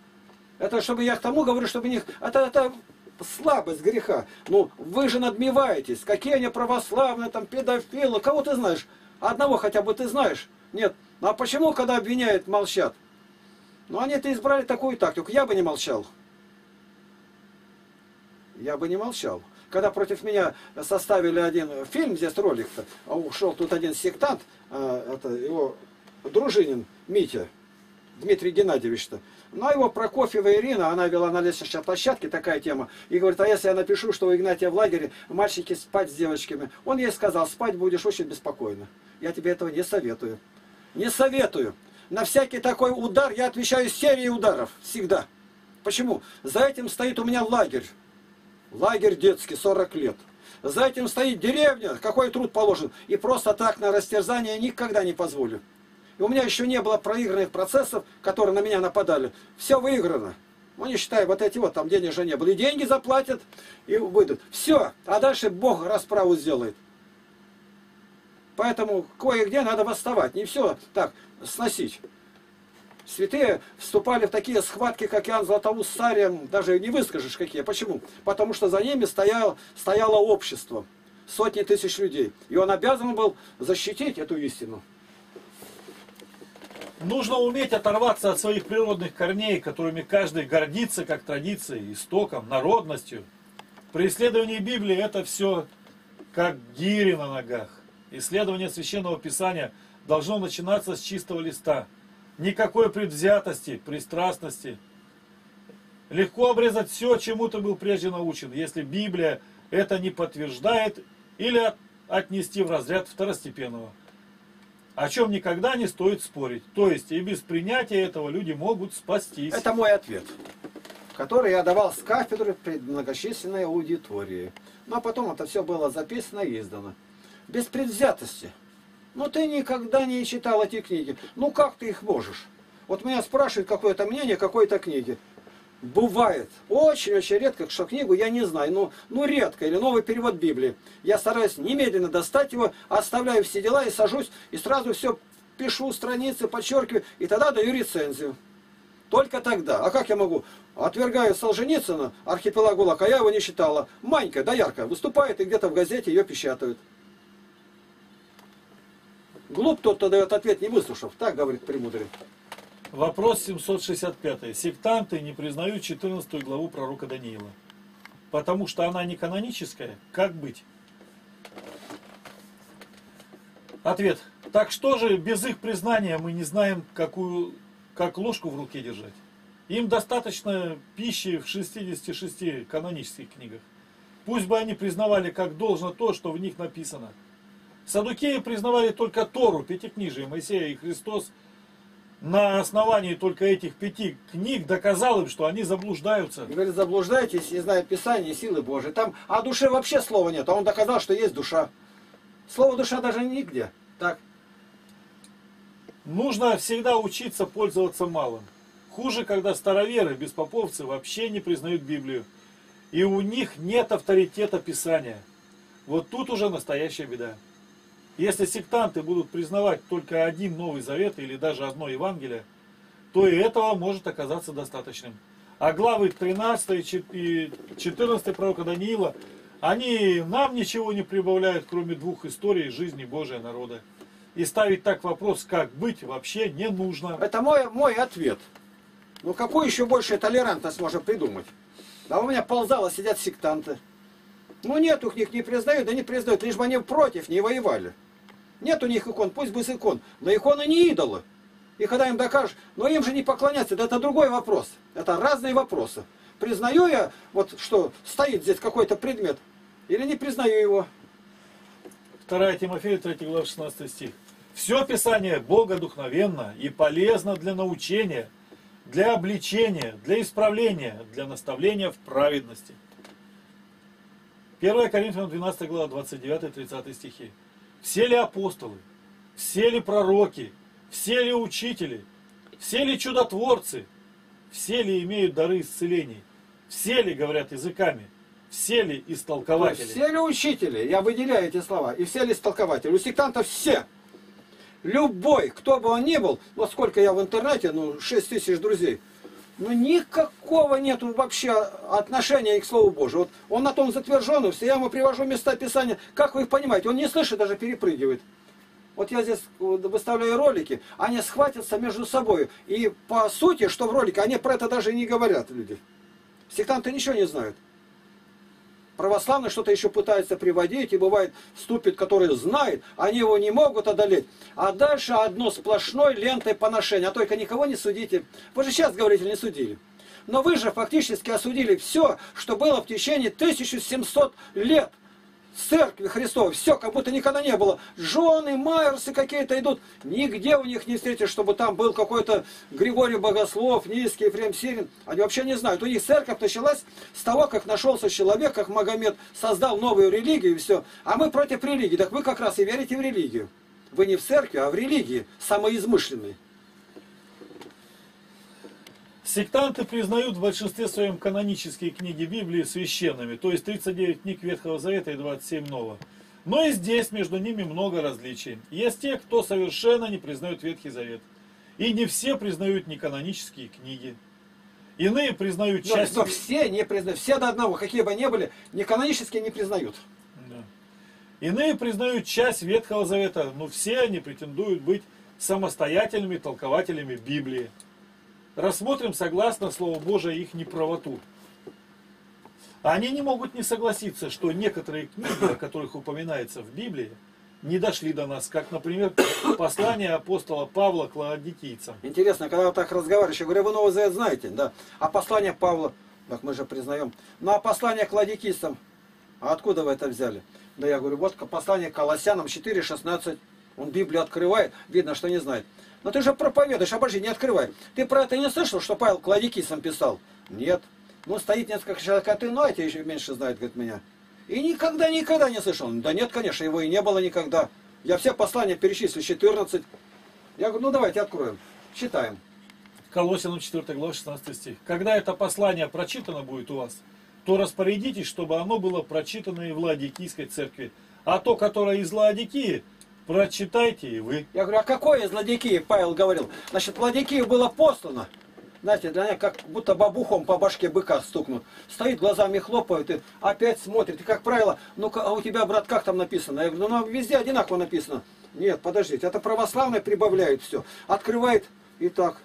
Это чтобы я к тому говорю, чтобы них... Это, это слабость греха. Ну, вы же надмеваетесь. Какие они православные, там, педофилы. Кого ты знаешь? Одного хотя бы ты знаешь. Нет. Ну, а почему, когда обвиняют, молчат? Ну, они-то избрали такую тактику. Я бы не молчал. Я бы не молчал. Когда против меня составили один фильм, здесь ролик-то, а ушел тут один сектант, а, это его Дружинин Митя, Дмитрий Геннадьевич-то. Ну, а его Прокофьева Ирина, она вела на лестничной площадке, такая тема, и говорит, а если я напишу, что у Игнатия в лагере мальчики спать с девочками? Он ей сказал, спать будешь очень беспокойно. Я тебе этого не советую. Не советую. На всякий такой удар я отвечаю серией ударов. Всегда. Почему? За этим стоит у меня лагерь. Лагерь детский, 40 лет. За этим стоит деревня, какой труд положен. И просто так на растерзание никогда не позволю. И у меня еще не было проигранных процессов, которые на меня нападали. Все выиграно. Ну, не считай, вот эти вот, там денег же не было. И деньги заплатят, и выйдут. Все. А дальше Бог расправу сделает. Поэтому кое-где надо восставать. Не все так сносить. Святые вступали в такие схватки, как Иоанн Златоуст с царем, даже не выскажешь какие. Почему? Потому что за ними стояло, стояло общество, сотни тысяч людей. И он обязан был защитить эту истину. Нужно уметь оторваться от своих природных корней, которыми каждый гордится как традицией, истоком, народностью. При исследовании Библии это все как гири на ногах. Исследование Священного Писания должно начинаться с чистого листа. Никакой предвзятости, пристрастности. Легко обрезать все, чему ты был прежде научен, если Библия это не подтверждает или отнести в разряд второстепенного о чем никогда не стоит спорить. То есть и без принятия этого люди могут спастись. Это мой ответ, который я давал с кафедры пред многочисленной аудитории. А потом это все было записано и издано. Без предвзятости. Ну ты никогда не читал эти книги. Ну как ты их можешь? Вот меня спрашивают какое-то мнение какой-то книги. Бывает. Очень-очень редко, что книгу я не знаю. Ну, ну редко. Или новый перевод Библии. Я стараюсь немедленно достать его, оставляю все дела и сажусь. И сразу все пишу, страницы, подчеркиваю. И тогда даю рецензию. Только тогда. А как я могу? Отвергаю Солженицына, архипелаг а я его не читала. Манька, да ярко, выступает и где-то в газете ее печатают. Глуп тот, кто дает ответ, не выслушав. Так говорит Премудрый. Вопрос 765. Сектанты не признают 14 главу пророка Даниила. Потому что она не каноническая. Как быть? Ответ. Так что же без их признания мы не знаем, какую, как ложку в руке держать? Им достаточно пищи в 66 канонических книгах. Пусть бы они признавали как должно то, что в них написано. Садукеи признавали только Тору, Пятикнижие, Моисея и Христос – на основании только этих пяти книг доказал им, что они заблуждаются. И говорит, заблуждаетесь, не зная Писания, силы Божьей. Там о душе вообще слова нет, а он доказал, что есть душа. Слово душа даже нигде. Так. Нужно всегда учиться пользоваться малым. Хуже, когда староверы, беспоповцы вообще не признают Библию. И у них нет авторитета Писания. Вот тут уже настоящая беда. Если сектанты будут признавать только один Новый Завет или даже одно Евангелие, то и этого может оказаться достаточным. А главы 13 и 14 пророка Даниила, они нам ничего не прибавляют, кроме двух историй жизни Божия народа. И ставить так вопрос, как быть, вообще не нужно. Это мой, мой ответ. Ну какую еще большую толерантность можно придумать? Да у меня ползало сидят сектанты. Ну нет, у них не признают, да не признают, лишь бы они против не воевали. Нет у них икон, пусть без икон. Но иконы не идолы. И когда им докажешь, но им же не поклоняться, это другой вопрос. Это разные вопросы. Признаю я, вот что стоит здесь какой-то предмет, или не признаю его. 2 Тимофея, 3 глава, 16 стих. Все Писание богодухновенно и полезно для научения, для обличения, для исправления, для наставления в праведности. 1 Коринфянам 12 глава 29-30 стихи. Все ли апостолы, все ли пророки, все ли учители, все ли чудотворцы, все ли имеют дары исцелений, все ли говорят языками, все ли истолкователи. все ли учители, я выделяю эти слова, и все ли истолкователи? У сектантов все. Любой, кто бы он ни был, вот сколько я в интернете, ну, 6 тысяч друзей, ну, никакого нету вообще отношения к Слову Божию. Вот он на том затвержен, и все, я ему привожу места Писания. Как вы их понимаете? Он не слышит, даже перепрыгивает. Вот я здесь выставляю ролики, они схватятся между собой. И по сути, что в ролике, они про это даже и не говорят, люди. Сектанты ничего не знают. Православные что-то еще пытаются приводить, и бывает вступит, который знает, они его не могут одолеть. А дальше одно сплошной лентой поношения. А только никого не судите. Вы же сейчас говорите, не судили. Но вы же фактически осудили все, что было в течение 1700 лет церкви Христовой. Все, как будто никогда не было. Жены, майерсы какие-то идут. Нигде у них не встретишь, чтобы там был какой-то Григорий Богослов, Низкий, Ефрем Сирин. Они вообще не знают. У них церковь началась с того, как нашелся человек, как Магомед создал новую религию и все. А мы против религии. Так вы как раз и верите в религию. Вы не в церкви, а в религии, самоизмышленной. Сектанты признают в большинстве своем канонические книги Библии священными, то есть 39 книг Ветхого Завета и 27 Нового. Но и здесь между ними много различий. Есть те, кто совершенно не признают Ветхий Завет. И не все признают неканонические книги. Иные признают Но, часть... но все не признают, все до одного, какие бы ни были, не канонически не признают. Да. Иные признают часть Ветхого Завета, но все они претендуют быть самостоятельными толкователями Библии. Рассмотрим согласно Слову Божия их неправоту. Они не могут не согласиться, что некоторые книги, о которых упоминается в Библии, не дошли до нас, как, например, послание апостола Павла к ладикийцам. Интересно, когда вот так разговариваешь, я говорю, вы Новый Завет знаете, да? А послание Павла, так мы же признаем. Ну а послание к ладикийцам, а откуда вы это взяли? Да я говорю, вот послание к Колоссянам 4.16. Он Библию открывает, видно, что не знает. Но ты же проповедуешь, обожди, не открывай. Ты про это не слышал, что Павел к ладикийцам писал? Нет. Ну, стоит несколько человек, а ты, ну, эти еще меньше знают, говорит, меня. И никогда, никогда не слышал. Да нет, конечно, его и не было никогда. Я все послания перечислил, 14. Я говорю, ну давайте откроем. Читаем. Колосинам 4 глава 16 стих. Когда это послание прочитано будет у вас, то распорядитесь, чтобы оно было прочитано и в Ладикийской церкви. А то, которое из Ладикии, прочитайте и вы. Я говорю, а какое из Ладикии, Павел говорил? Значит, Ладикию было послано. Знаете, для меня как будто бабухом по башке быка стукнут. Стоит, глазами хлопает и опять смотрит. И, как правило, ну-ка, а у тебя, брат, как там написано? Я говорю, ну, везде одинаково написано. Нет, подождите, это православное прибавляет все. Открывает и так.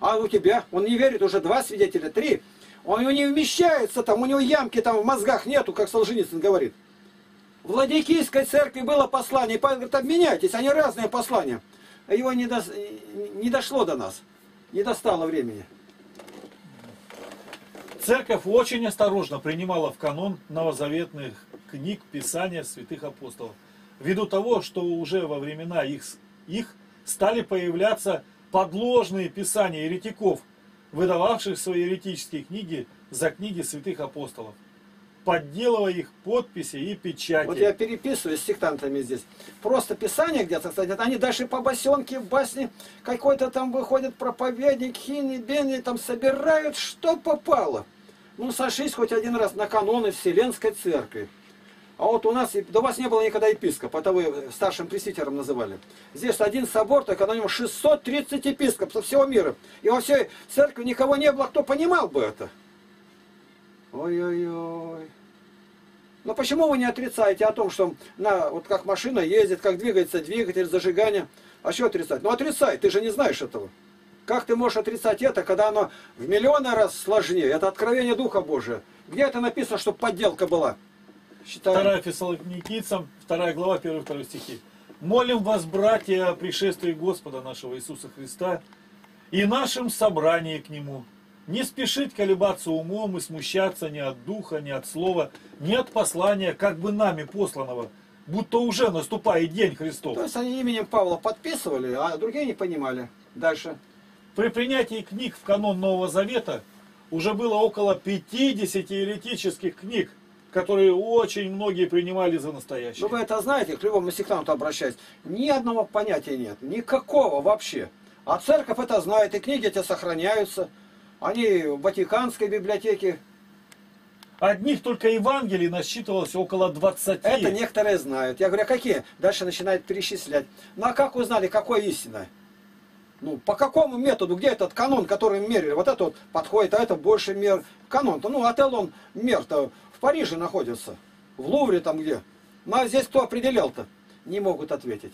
А у тебя? Он не верит, уже два свидетеля, три. Он не вмещается там, у него ямки там в мозгах нету, как Солженицын говорит. В Ладикийской церкви было послание. И Павел говорит, обменяйтесь, они разные послания. Его не, дос- не дошло до нас. Не достало времени. Церковь очень осторожно принимала в канон новозаветных книг Писания святых апостолов. Ввиду того, что уже во времена их, их стали появляться подложные писания еретиков, выдававших свои еретические книги за книги святых апостолов, подделывая их подписи и печати. Вот я переписываюсь с сектантами здесь. Просто писание где-то, кстати, они дальше по басенке, в басне, какой-то там выходит проповедник, хины, бены, там собирают, что попало. Ну, сошлись хоть один раз на каноны Вселенской Церкви. А вот у нас, до вас не было никогда епископа, это вы старшим пресвитером называли. Здесь один собор, только на нем 630 епископов со всего мира. И во всей церкви никого не было, кто понимал бы это. Ой-ой-ой. Но почему вы не отрицаете о том, что на, вот как машина ездит, как двигается двигатель, зажигание? А что отрицать? Ну отрицай, ты же не знаешь этого. Как ты можешь отрицать это, когда оно в миллионы раз сложнее? Это откровение Духа Божия. Где это написано, чтобы подделка была? Считаем. Вторая Фессалоникийцам, вторая глава, 1-2 стихи. Молим вас, братья, о пришествии Господа нашего Иисуса Христа и нашем собрании к Нему. Не спешить колебаться умом и смущаться ни от духа, ни от слова, ни от послания, как бы нами посланного, будто уже наступает день Христов. То есть они именем Павла подписывали, а другие не понимали. Дальше. При принятии книг в канон Нового Завета уже было около 50 еретических книг, которые очень многие принимали за настоящие. Ну вы это знаете, к любому сектанту обращаясь, ни одного понятия нет, никакого вообще. А церковь это знает, и книги эти сохраняются. Они в Ватиканской библиотеке. Одних только Евангелий насчитывалось около 20. Это некоторые знают. Я говорю, а какие? Дальше начинают перечислять. Ну а как узнали, какое истина? Ну, по какому методу, где этот канон, который мерили? Вот это вот подходит, а это больше мер. Канон-то, ну, отель он мер-то в Париже находится. В Лувре там где. Ну, а здесь кто определял-то? Не могут ответить.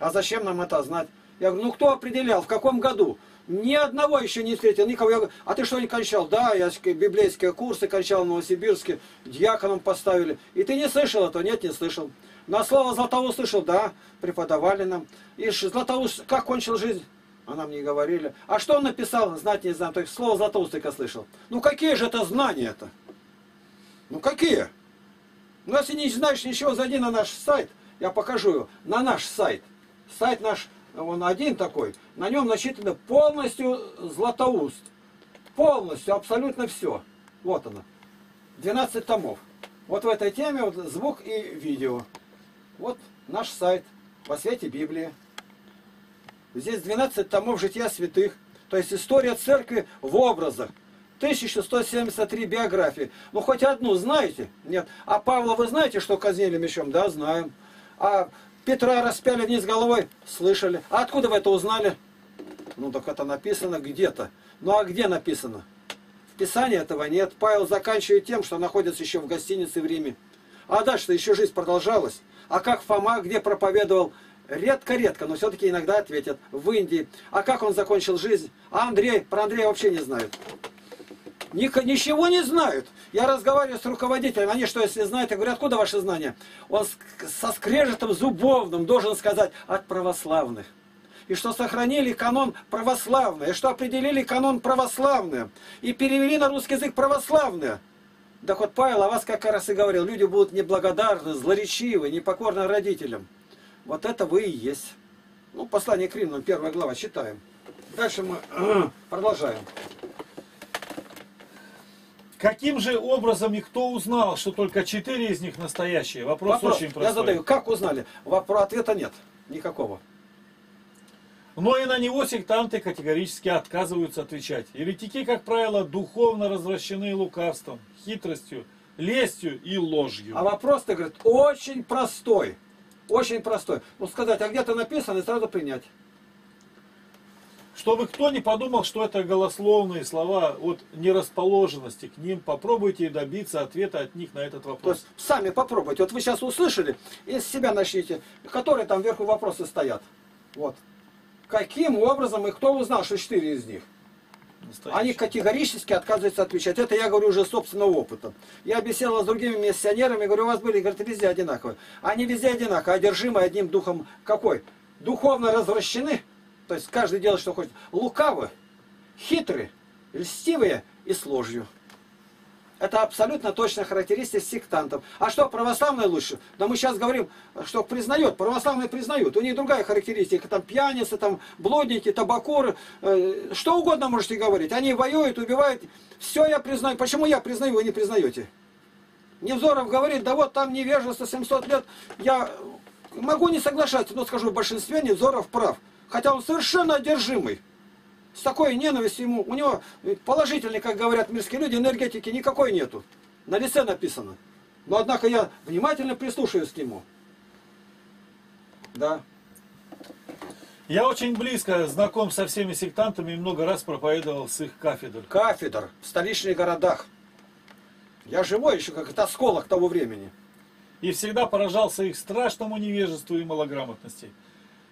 А зачем нам это знать? Я говорю, ну, кто определял, в каком году? Ни одного еще не встретил, никого. Я говорю, а ты что не кончал? Да, я библейские курсы кончал в Новосибирске, дьяконом поставили. И ты не слышал этого? Нет, не слышал. На слово Златоуст слышал? Да, преподавали нам. И Златоуст как кончил жизнь? А нам не говорили. А что он написал, знать не знаю. То есть слово Златоуст только слышал. Ну какие же это знания-то? Ну какие? Ну если не знаешь ничего, зайди на наш сайт. Я покажу его. На наш сайт. Сайт наш он один такой, на нем насчитано полностью Златоуст. Полностью, абсолютно все. Вот она. 12 томов. Вот в этой теме вот звук и видео. Вот наш сайт по свете Библии. Здесь 12 томов жития святых. То есть история церкви в образах. 1173 биографии. Ну, хоть одну знаете? Нет. А Павла вы знаете, что казнили мечом? Да, знаем. А Петра распяли вниз головой. Слышали. А откуда вы это узнали? Ну, так это написано где-то. Ну, а где написано? В Писании этого нет. Павел заканчивает тем, что находится еще в гостинице в Риме. А дальше еще жизнь продолжалась. А как Фома, где проповедовал, редко-редко, но все-таки иногда ответят, в Индии. А как он закончил жизнь? А Андрей, про Андрея вообще не знают. Ничего не знают. Я разговариваю с руководителем, они что, если знают, я говорю, откуда ваши знания? Он со скрежетом зубовным должен сказать, от православных. И что сохранили канон православный, и что определили канон православный, и перевели на русский язык православный. Так вот Павел о вас как раз и говорил, люди будут неблагодарны, злоречивы, непокорны родителям. Вот это вы и есть. Ну, послание к Римлянам, первая глава, читаем. Дальше мы продолжаем. Каким же образом и кто узнал, что только четыре из них настоящие? Вопрос, Вопрос очень простой. Я задаю, как узнали? Вопрос, ответа нет. Никакого. Но и на него сектанты категорически отказываются отвечать. Еретики, как правило, духовно развращены лукавством, хитростью, лестью и ложью. А вопрос-то, говорит, очень простой. Очень простой. Ну, сказать, а где-то написано, и сразу принять. Чтобы кто не подумал, что это голословные слова от нерасположенности к ним, попробуйте добиться ответа от них на этот вопрос. То есть сами попробуйте. Вот вы сейчас услышали, из себя начните, которые там вверху вопросы стоят. Вот. Каким образом и кто узнал, что четыре из них? Они категорически отказываются отвечать. Это я говорю уже собственного опыта. Я беседовал с другими миссионерами, говорю, у вас были, говорят, везде одинаковые. Они везде одинаковые, одержимы одним духом какой? Духовно развращены, то есть каждый делает, что хочет. Лукавы, хитрые, льстивые и с ложью. Это абсолютно точная характеристика сектантов. А что, православные лучше? Да мы сейчас говорим, что признает, православные признают. У них другая характеристика. Там пьяницы, там блудники, табакуры, э, что угодно можете говорить. Они воюют, убивают. Все я признаю. Почему я признаю, вы не признаете? Невзоров говорит, да вот там невежество 700 лет. Я могу не соглашаться, но скажу, в большинстве Невзоров прав. Хотя он совершенно одержимый. С такой ненавистью ему, у него положительной, как говорят мирские люди, энергетики никакой нету. На лице написано. Но однако я внимательно прислушаюсь к нему. Да. Я очень близко знаком со всеми сектантами и много раз проповедовал с их кафедр. Кафедр в столичных городах. Я живой еще, как это осколок того времени. И всегда поражался их страшному невежеству и малограмотности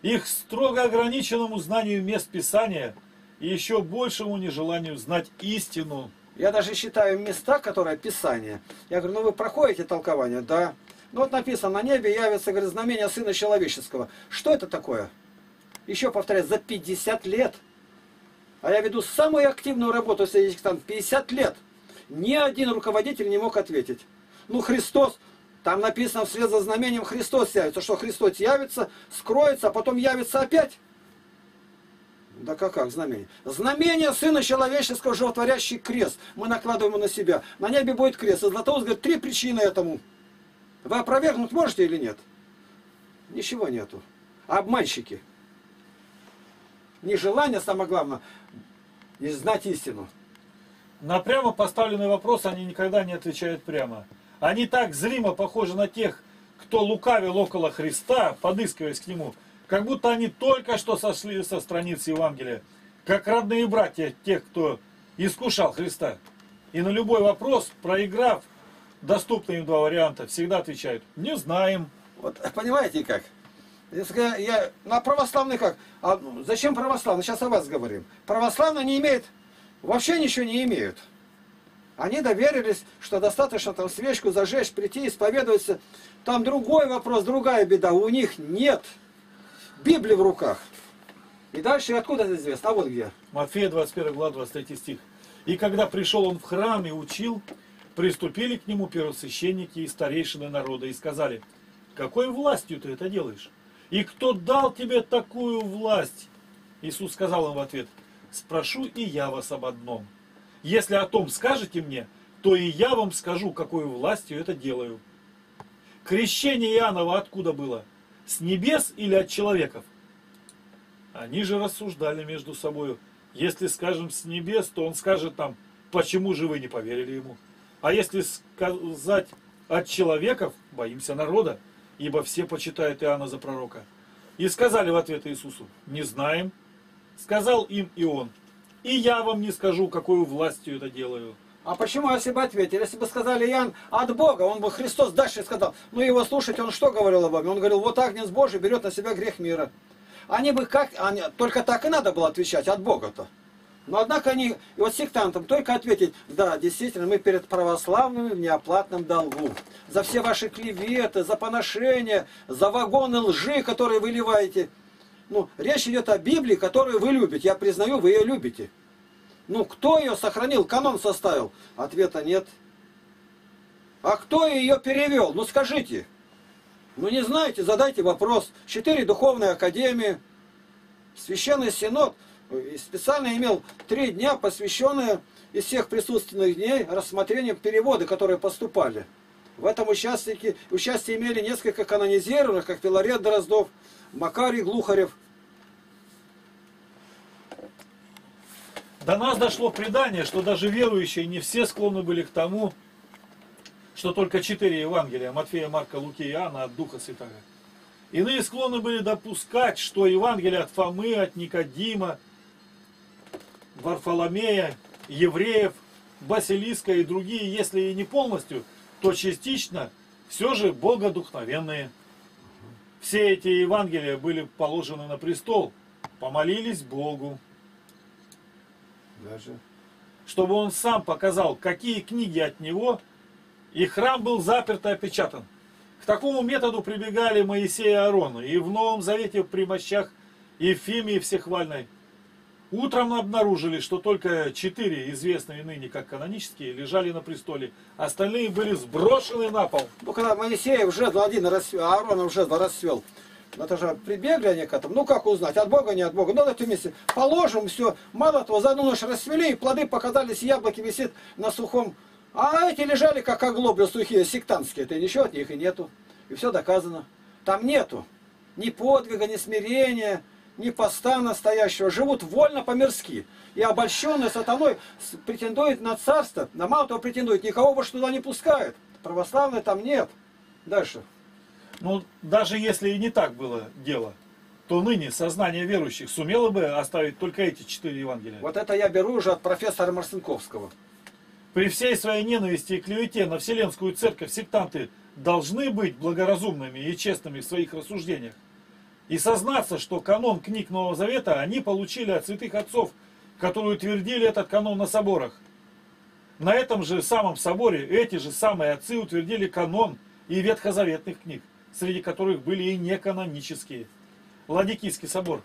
их строго ограниченному знанию мест Писания и еще большему нежеланию знать истину. Я даже считаю места, которые Писание. Я говорю, ну вы проходите толкование? Да. Ну вот написано, на небе явится, говорит, знамение Сына Человеческого. Что это такое? Еще повторяю, за 50 лет. А я веду самую активную работу с этим 50 лет. Ни один руководитель не мог ответить. Ну Христос, там написано вслед за знамением Христос явится. Что Христос явится, скроется, а потом явится опять. Да как, как знамение? Знамение Сына Человеческого, животворящий крест. Мы накладываем его на себя. На небе будет крест. И Златоуст говорит, три причины этому. Вы опровергнуть можете или нет? Ничего нету. Обманщики. Нежелание, самое главное, не знать истину. На прямо поставленный вопрос они никогда не отвечают прямо. Они так зримо похожи на тех, кто лукавил около Христа, подыскиваясь к Нему, как будто они только что сошли со страниц Евангелия, как родные братья тех, кто искушал Христа. И на любой вопрос, проиграв, доступные им два варианта, всегда отвечают «не знаем». Вот понимаете как? Если я, на православный как? А, ну, зачем православный? Сейчас о вас говорим. Православный не имеет, вообще ничего не имеют. Они доверились, что достаточно там свечку зажечь, прийти, исповедоваться. Там другой вопрос, другая беда. У них нет Библии в руках. И дальше откуда это известно? А вот где. Матфея 21 глава 23 стих. «И когда пришел он в храм и учил, приступили к нему первосвященники и старейшины народа и сказали, какой властью ты это делаешь? И кто дал тебе такую власть? Иисус сказал им в ответ, спрошу и я вас об одном. Если о том скажете мне, то и я вам скажу, какой властью это делаю. Крещение Иоаннова откуда было? С небес или от человеков? Они же рассуждали между собой. Если скажем с небес, то он скажет нам, почему же вы не поверили ему? А если сказать от человеков, боимся народа, ибо все почитают Иоанна за пророка. И сказали в ответ Иисусу, не знаем. Сказал им и он, и я вам не скажу, какую властью это делаю. А почему, если бы ответили? Если бы сказали Иоанн от Бога, он бы Христос дальше сказал, ну его слушать, он что говорил об вами? Он говорил, вот Агнец Божий берет на себя грех мира. Они бы как, они, только так и надо было отвечать, от Бога-то. Но однако они, и вот сектантам только ответить, да, действительно, мы перед православными в неоплатном долгу. За все ваши клеветы, за поношения, за вагоны лжи, которые вы ливаете. Ну, речь идет о Библии, которую вы любите. Я признаю, вы ее любите. Ну, кто ее сохранил, канон составил? Ответа нет. А кто ее перевел? Ну, скажите. Ну, не знаете, задайте вопрос. Четыре духовные академии, Священный Синод – и специально имел три дня, посвященные из всех присутственных дней рассмотрением переводы, которые поступали. В этом участие, участие имели несколько канонизированных, как Филарет Дроздов, Макарий Глухарев. До нас дошло предание, что даже верующие не все склонны были к тому, что только четыре Евангелия, Матфея, Марка, Луки и Иоанна от Духа Святого. Иные склонны были допускать, что Евангелие от Фомы, от Никодима, Варфоломея, евреев, Басилиска и другие, если и не полностью, то частично все же богодухновенные. Все эти Евангелия были положены на престол, помолились Богу. Даже. Чтобы он сам показал, какие книги от него, и храм был заперт и опечатан. К такому методу прибегали Моисей и Аарон, и в Новом Завете при мощах Ефимии Всехвальной – Утром обнаружили, что только четыре известные ныне как канонические лежали на престоле. Остальные были сброшены на пол. Ну, когда Моисеев жезл один расцвел, а Ааронов жезл расцвел, ну, это же прибегли они к этому. Ну, как узнать, от Бога, не от Бога. Ну, давайте вместе положим, все. Мало того, за одну ночь расцвели, и плоды показались, яблоки висит на сухом. А эти лежали, как оглобли сухие, сектантские. Это ничего от них и нету. И все доказано. Там нету ни подвига, ни смирения, ни поста настоящего, живут вольно по-мирски. И обольщенные сатаной претендует на царство, на мало того претендует, никого больше туда не пускают. Православные там нет. Дальше. Ну, даже если и не так было дело, то ныне сознание верующих сумело бы оставить только эти четыре Евангелия. Вот это я беру уже от профессора Марсенковского. При всей своей ненависти и клевете на Вселенскую Церковь сектанты должны быть благоразумными и честными в своих рассуждениях и сознаться, что канон книг Нового Завета они получили от святых отцов, которые утвердили этот канон на соборах. На этом же самом соборе эти же самые отцы утвердили канон и ветхозаветных книг, среди которых были и неканонические. Ладикийский собор.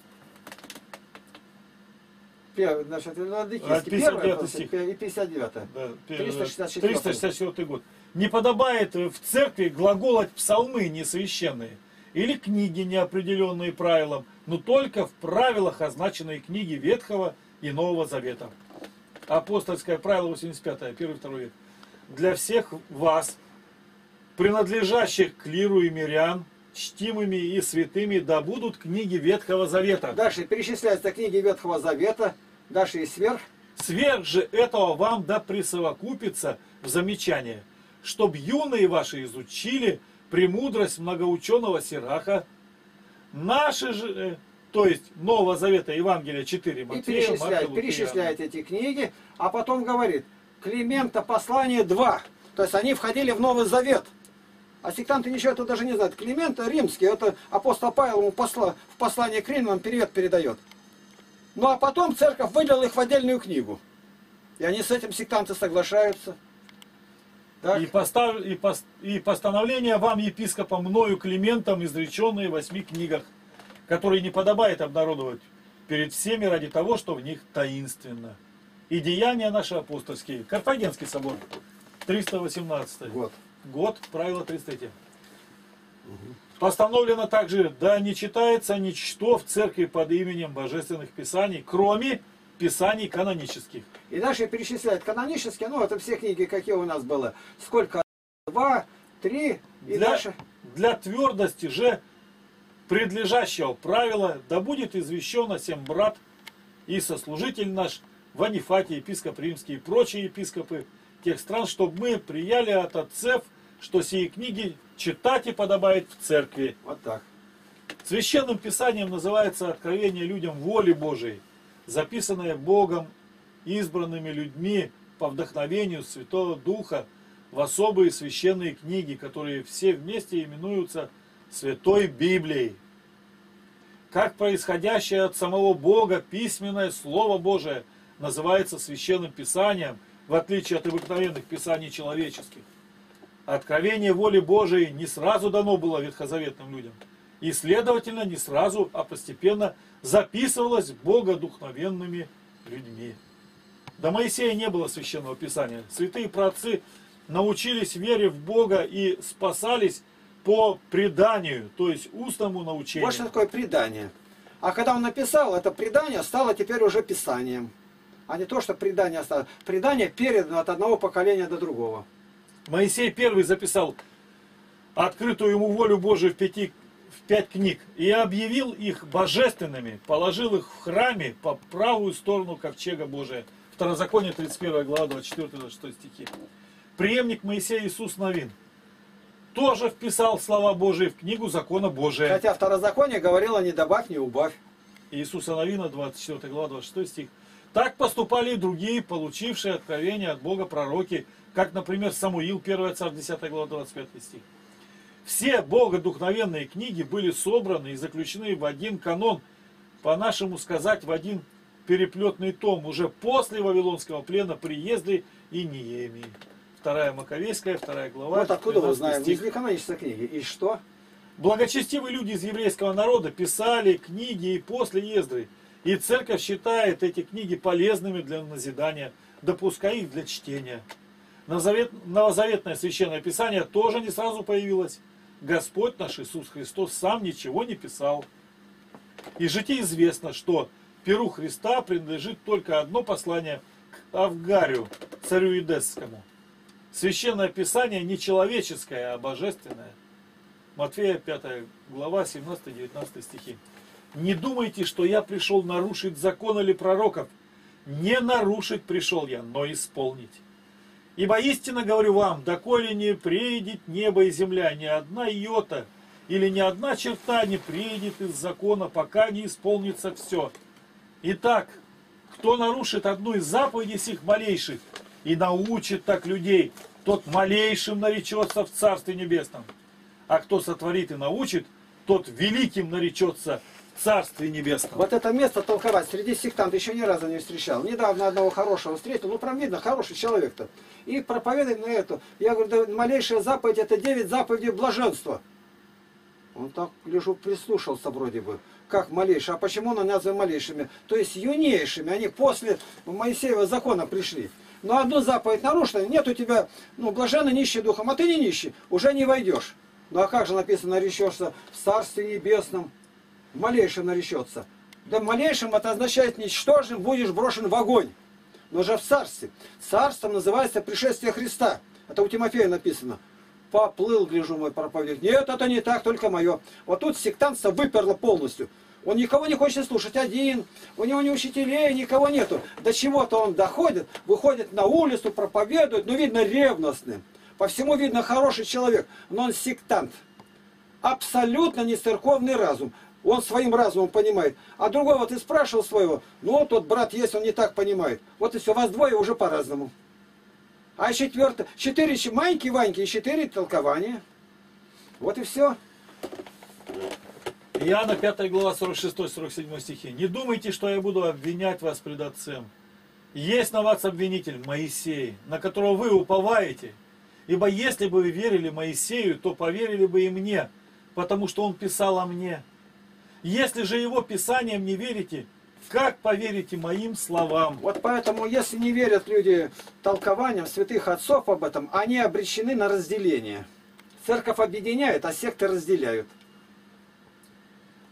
Первый, значит, Ладикийский, 59 стих. и 59. Да, 364, 364 год. Не подобает в церкви глаголать псалмы несвященные или книги, неопределенные правилам, но только в правилах означенной книги Ветхого и Нового Завета. Апостольское правило 85, 1-2 век. Для всех вас, принадлежащих к лиру и мирян, чтимыми и святыми, да будут книги Ветхого Завета. Дальше перечисляются книги Ветхого Завета, дальше и сверх. Сверх же этого вам да присовокупится в замечание, чтоб юные ваши изучили премудрость многоученого Сираха, наши же, э, то есть Нового Завета Евангелия 4 И Матфея, перечисляет, Марка, перечисляет эти книги, а потом говорит, Климента послание 2. То есть они входили в Новый Завет. А сектанты ничего этого даже не знают. Климент римский, это апостол Павел ему посла, в послании к римлянам привет передает. Ну а потом церковь выделила их в отдельную книгу. И они с этим сектанты соглашаются. Так? И, постав- и пос- и постановление вам, епископам, мною Климентом, изреченные в восьми книгах, которые не подобает обнародовать перед всеми ради того, что в них таинственно. И деяния наши апостольские. Карфагенский собор, 318 Вот. год, правило 33. Постановлено также, да не читается ничто в церкви под именем божественных писаний, кроме писаний канонических. И дальше перечисляют канонические, ну это все книги, какие у нас было. Сколько? Два, три и для, дальше. для твердости же предлежащего правила да будет извещено всем брат и сослужитель наш Ванифатий, епископ римский и прочие епископы тех стран, чтобы мы прияли от отцев, что сии книги читать и подобает в церкви. Вот так. Священным Писанием называется откровение людям воли Божией, записанное Богом, избранными людьми по вдохновению Святого Духа в особые священные книги, которые все вместе именуются Святой Библией. Как происходящее от самого Бога письменное Слово Божие называется священным Писанием, в отличие от обыкновенных писаний человеческих. Откровение воли Божией не сразу дано было ветхозаветным людям. И, следовательно, не сразу, а постепенно записывалось богодухновенными людьми. До Моисея не было священного писания. Святые праотцы научились вере в Бога и спасались по преданию, то есть устному научению. Вот что такое предание. А когда он написал, это предание стало теперь уже писанием. А не то, что предание стало. Предание передано от одного поколения до другого. Моисей первый записал открытую ему волю Божию в, пяти, пять книг и объявил их божественными, положил их в храме по правую сторону ковчега Божия. Второзаконие 31 глава 24-26 стихи. Преемник Моисея Иисус Новин тоже вписал слова Божии в книгу закона Божия. Хотя второзаконие говорило не добавь, не убавь. Иисуса Новина, 24 глава, 26 стих. Так поступали и другие, получившие откровение от Бога пророки, как, например, Самуил, 1 царь, 10 глава, 25 стих. Все богодухновенные книги были собраны и заключены в один канон, по-нашему сказать, в один переплетный том, уже после Вавилонского плена приезды и Неемии. Вторая Маковейская, вторая глава. вот откуда мы 12 знаем? стих. Из неканонической книги. И что? Благочестивые люди из еврейского народа писали книги и после Ездры. И церковь считает эти книги полезными для назидания, допуская их для чтения. Новозавет- Новозаветное священное писание тоже не сразу появилось. Господь наш Иисус Христос сам ничего не писал. Из жития известно, что Перу Христа принадлежит только одно послание к Авгарию, царю Идесскому. Священное Писание не человеческое, а божественное. Матфея 5 глава 17-19 стихи. Не думайте, что я пришел нарушить закон или пророков. Не нарушить пришел я, но исполнить. Ибо истинно говорю вам, доколе не приедет небо и земля, ни одна йота или ни одна черта не приедет из закона, пока не исполнится все. Итак, кто нарушит одну из заповедей сих малейших и научит так людей, тот малейшим наречется в Царстве Небесном. А кто сотворит и научит, тот великим наречется Царстве Небесном. Вот это место толковать среди сектантов еще ни разу не встречал. Недавно одного хорошего встретил, ну прям видно, хороший человек-то. И проповедует на эту. Я говорю, да малейшая заповедь это девять заповедей блаженства. Он так, гляжу, прислушался вроде бы. Как малейшие? А почему он назван малейшими? То есть юнейшими. Они после Моисеева закона пришли. Но одну заповедь нарушена, нет у тебя, ну, блаженно нищий духом, а ты не нищий, уже не войдешь. Ну а как же написано, наречешься в Царстве Небесном? В малейшем наречется. Да в малейшем это означает ничтожным будешь брошен в огонь. Но же в царстве. Царством называется пришествие Христа. Это у Тимофея написано. Поплыл, гляжу, мой проповедник. Нет, это не так, только мое. Вот тут сектантство выперло полностью. Он никого не хочет слушать один, у него ни учителей, никого нету. До чего-то он доходит, выходит на улицу, проповедует, ну видно ревностным. По всему видно хороший человек, но он сектант. Абсолютно не церковный разум. Он своим разумом понимает. А другой вот и спрашивал своего, ну вот тот брат есть, он не так понимает. Вот и все, вас двое уже по-разному. А четвертое, четыре маленькие Ваньки и четыре толкования. Вот и все. Иоанна 5 глава 46-47 стихи. «Не думайте, что я буду обвинять вас пред Отцем. Есть на вас обвинитель Моисей, на которого вы уповаете. Ибо если бы вы верили Моисею, то поверили бы и мне, потому что он писал о мне. Если же его писанием не верите, как поверите моим словам? Вот поэтому, если не верят люди толкованиям святых отцов об этом, они обречены на разделение. Церковь объединяет, а секты разделяют.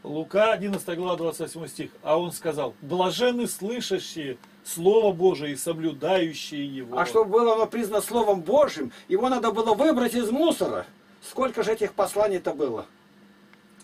Лука 11 глава 28 стих. А он сказал, блаженны слышащие Слово Божие и соблюдающие его. А чтобы было оно признано Словом Божьим, его надо было выбрать из мусора. Сколько же этих посланий-то было?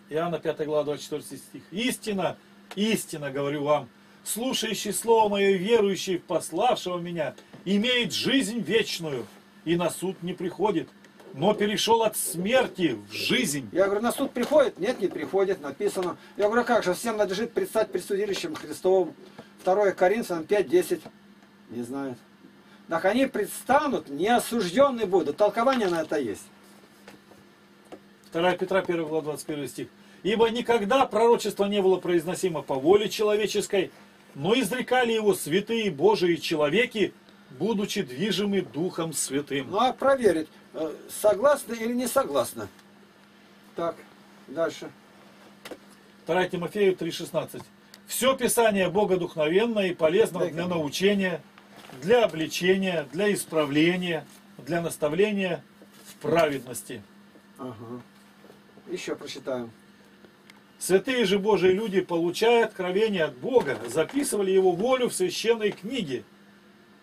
Иоанна 5 глава 24 стих. Истина, истина, говорю вам, слушающий Слово Мое, верующий в пославшего меня, имеет жизнь вечную и на суд не приходит, но перешел от смерти в жизнь. Я говорю, на суд приходит? Нет, не приходит, написано. Я говорю, как же, всем надлежит предстать пред судилищем Христовым. 2 Коринфянам 5.10. Не знаю. Так они предстанут, не осужденные будут. Толкование на это есть. 2 Петра 1 глава 21 стих. Ибо никогда пророчество не было произносимо по воле человеческой, но изрекали его святые Божии человеки, будучи движимы Духом Святым. Ну а проверить, э, согласны или не согласны. Так, дальше. 2 Тимофею 3,16. Все Писание богодухновенно и полезно для научения, для обличения, для исправления, для наставления в праведности. Ага. Еще прочитаем. Святые же Божии люди, получая откровение от Бога, записывали его волю в священной книге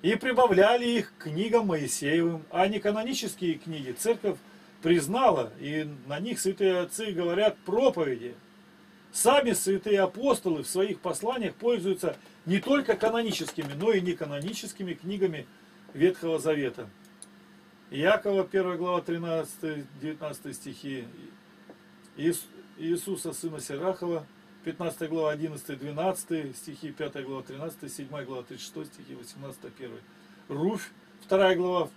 и прибавляли их к книгам Моисеевым, а не канонические книги церковь признала, и на них святые отцы говорят проповеди. Сами святые апостолы в своих посланиях пользуются не только каноническими, но и неканоническими книгами Ветхого Завета. Якова, 1 глава, 13-19 стихи. Иисуса, сына Серахова, 15 глава 11-12 стихи, 5 глава 13, 7 глава 36 стихи, 18 1. Руфь, 2 глава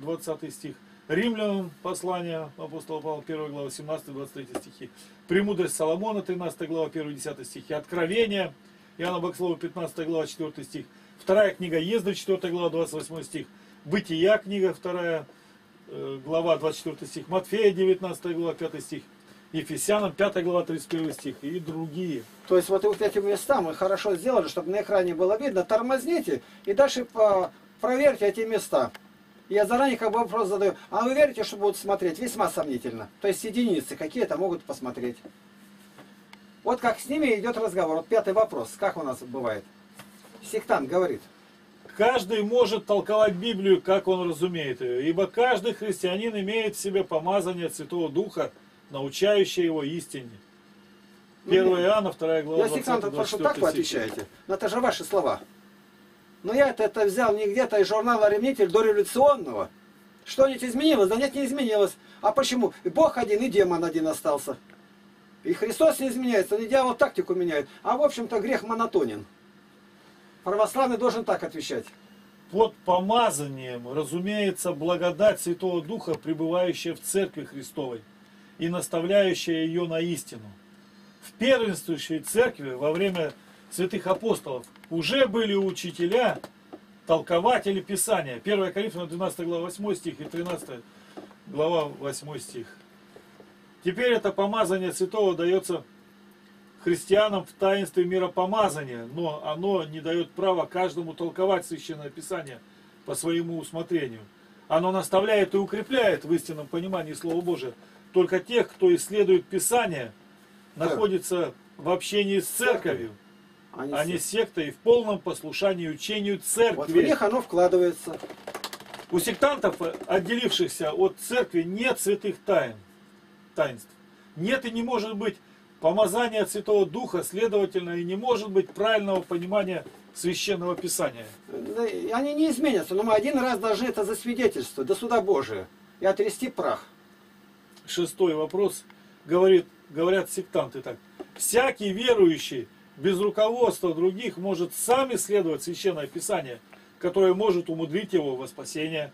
20 стих. Римлянам послание апостола Павла, 1 глава 17-23 стихи. Премудрость Соломона, 13 глава 1-10 стихи. Откровение, Иоанна Богослова, 15 глава 4 стих. Вторая книга Езда, 4 глава 28 стих. Бытия, книга 2 э, глава 24 стих. Матфея, 19 глава 5 стих. Ефесянам 5 глава 31 стих и другие. То есть вот, вот эти места мы хорошо сделали, чтобы на экране было видно. Тормозните и дальше проверьте эти места. Я заранее как бы вопрос задаю. А вы верите, что будут смотреть? Весьма сомнительно. То есть единицы какие-то могут посмотреть. Вот как с ними идет разговор. Вот пятый вопрос. Как у нас бывает? Сектант говорит. Каждый может толковать Библию, как он разумеет ее, ибо каждый христианин имеет в себе помазание Святого Духа, научающее его истине. 1 ну, Иоанна, 2 глава, Я сектант прошу, так вы отвечаете. Но это же ваши слова. Но я это, это взял не где-то из журнала «Ремнитель» дореволюционного. Что-нибудь изменилось? Да нет, не изменилось. А почему? И Бог один, и демон один остался. И Христос не изменяется, не дьявол тактику меняет. А в общем-то грех монотонен. Православный должен так отвечать. Под помазанием, разумеется, благодать Святого Духа, пребывающая в Церкви Христовой и наставляющая ее на истину. В первенствующей церкви во время святых апостолов уже были учителя, толкователи Писания. 1 Коринфянам 12 глава 8 стих и 13 глава 8 стих. Теперь это помазание святого дается христианам в таинстве миропомазания, но оно не дает права каждому толковать Священное Писание по своему усмотрению. Оно наставляет и укрепляет в истинном понимании Слова Божия только тех, кто исследует Писание, находится в общении с церковью, а не все- сектой, и в полном послушании учению Вот в церкви. них оно вкладывается. У сектантов, отделившихся от церкви, нет святых тайн, таинств. Нет и не может быть помазания Святого Духа, следовательно, и не может быть правильного понимания священного Писания. Они не изменятся, но мы один раз должны это засвидетельствовать до суда Божия и отрясти прах. Шестой вопрос. Говорит, говорят сектанты так. Всякий верующий без руководства других может сам исследовать священное Писание, которое может умудрить его во спасение.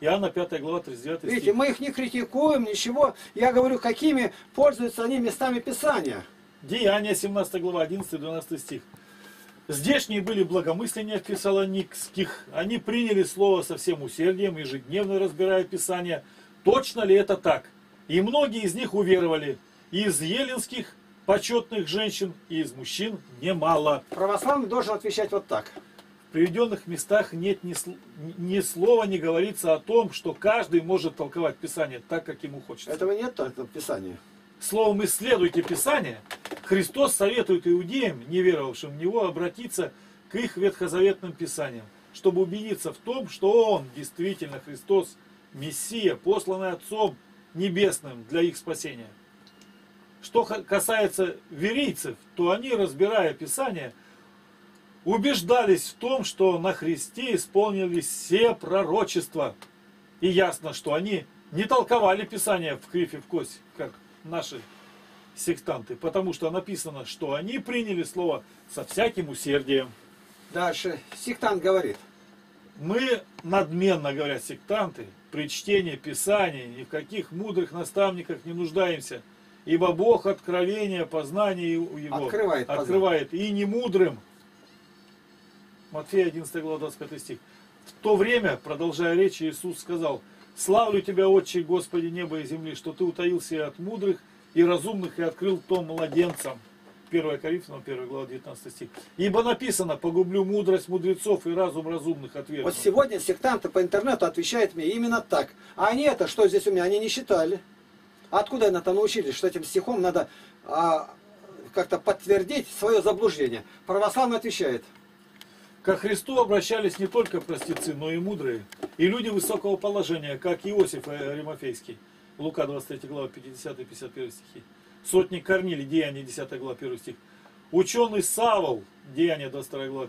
Иоанна 5 глава 39 стих. Видите, мы их не критикуем, ничего. Я говорю, какими пользуются они местами Писания. Деяния 17 глава 11-12 стих. Здешние были благомысления фессалоникских. Они приняли слово со всем усердием, ежедневно разбирая Писание. Точно ли это так? И многие из них уверовали. И из еленских почетных женщин, и из мужчин немало. Православный должен отвечать вот так. В приведенных местах нет ни, ни слова не говорится о том, что каждый может толковать Писание так, как ему хочется. Этого нет только в Писании. Словом, исследуйте Писание. Христос советует иудеям, не веровавшим в Него, обратиться к их ветхозаветным Писаниям, чтобы убедиться в том, что Он действительно Христос, Мессия, посланный Отцом Небесным для их спасения. Что касается верийцев, то они, разбирая Писание, убеждались в том, что на Христе исполнились все пророчества. И ясно, что они не толковали Писание в крифе в кость, как наши сектанты, потому что написано, что они приняли слово со всяким усердием. Дальше. Сектант говорит. Мы, надменно говорят сектанты, при чтении Писания ни в каких мудрых наставниках не нуждаемся, ибо Бог откровение, познание Его Открывает познание. открывает и не мудрым. Матфея 11 глава 25 стих. В то время, продолжая речь, Иисус сказал, «Славлю Тебя, Отче, Господи неба и земли, что Ты утаился и от мудрых, и разумных, и открыл то младенцам». 1 Коринфянам, 1 глава 19 стих. «Ибо написано, погублю мудрость мудрецов и разум разумных отвергну». Вот сегодня сектанты по интернету отвечают мне именно так. А они это, что здесь у меня, они не считали. Откуда они это научились, что этим стихом надо а, как-то подтвердить свое заблуждение? Православный отвечает. Ко Христу обращались не только простецы, но и мудрые, и люди высокого положения, как Иосиф Римофейский. Лука 23 глава 50-51 стихи. Сотник Корнилий, Деяния 10 глава 1 стих. Ученый Савол, Деяния 22 глава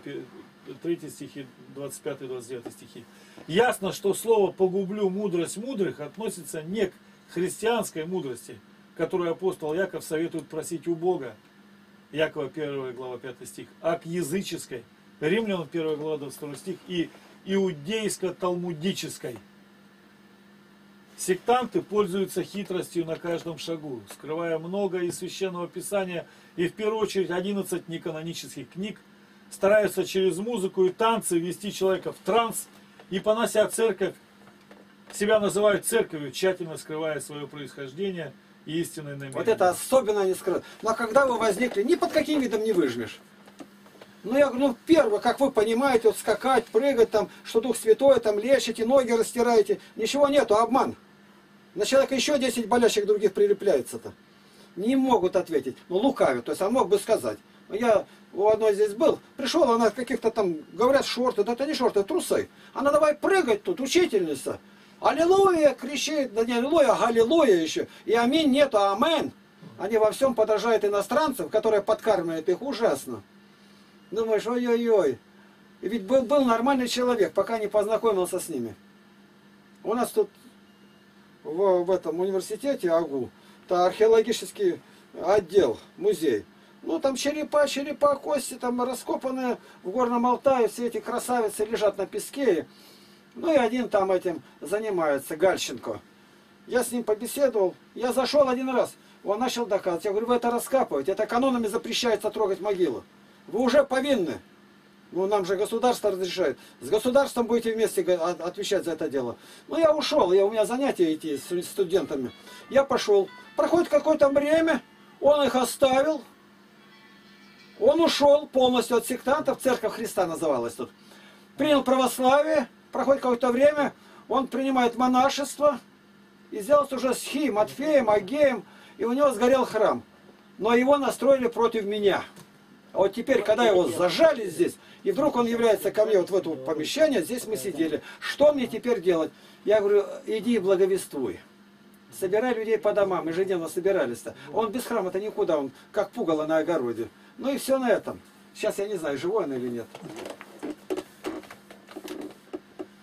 3 стихи, 25-29 стихи. Ясно, что слово «погублю мудрость мудрых» относится не к христианской мудрости, которую апостол Яков советует просить у Бога, Якова 1 глава 5 стих, а к языческой, Римлянам 1 глава 22 стих и иудейско-талмудической. Сектанты пользуются хитростью на каждом шагу, скрывая много из Священного Писания и в первую очередь 11 неканонических книг, стараются через музыку и танцы ввести человека в транс и, понося церковь, себя называют церковью, тщательно скрывая свое происхождение и истинное намерение. Вот это особенно они скрывают. Но а когда вы возникли, ни под каким видом не выжмешь. Ну, я говорю, ну, первое, как вы понимаете, вот скакать, прыгать, там, что Дух Святой, там, лечите, ноги растираете. Ничего нету, обман. На человека еще 10 болящих других прилепляется-то. Не могут ответить. Ну, лукавят. То есть, он мог бы сказать. Я у одной здесь был, пришел, она каких-то там, говорят, шорты, да это не шорты, трусы. Она давай прыгать тут, учительница. Аллилуйя, кричит, да не аллилуйя, а аллилуйя еще. И аминь нету, а амен. Они во всем подражают иностранцам, которые подкармливают их ужасно. Думаешь, ой-ой-ой. И ведь был, был нормальный человек, пока не познакомился с ними. У нас тут в, в этом университете АГУ, это археологический отдел, музей. Ну, там черепа, черепа, кости, там раскопанные в Горном Алтае, все эти красавицы лежат на песке. Ну, и один там этим занимается, Гальченко. Я с ним побеседовал, я зашел один раз, он начал доказывать. Я говорю, вы это раскапываете, это канонами запрещается трогать могилу. Вы уже повинны. Ну, нам же государство разрешает. С государством будете вместе отвечать за это дело. Ну, я ушел, я, у меня занятия идти с студентами. Я пошел. Проходит какое-то время, он их оставил. Он ушел полностью от сектантов, Церковь Христа называлась тут. Принял православие, проходит какое-то время, Он принимает монашество и сделался уже схи, Матфеем, Агеем, и у него сгорел храм. Но его настроили против меня. А вот теперь, когда его зажали здесь, и вдруг он является ко мне вот в это помещение, здесь мы сидели. Что мне теперь делать? Я говорю, иди и благовествуй. Собирай людей по домам, ежедневно собирались-то. Он без храма-то никуда, он как пугало на огороде. Ну и все на этом. Сейчас я не знаю, живой он или нет.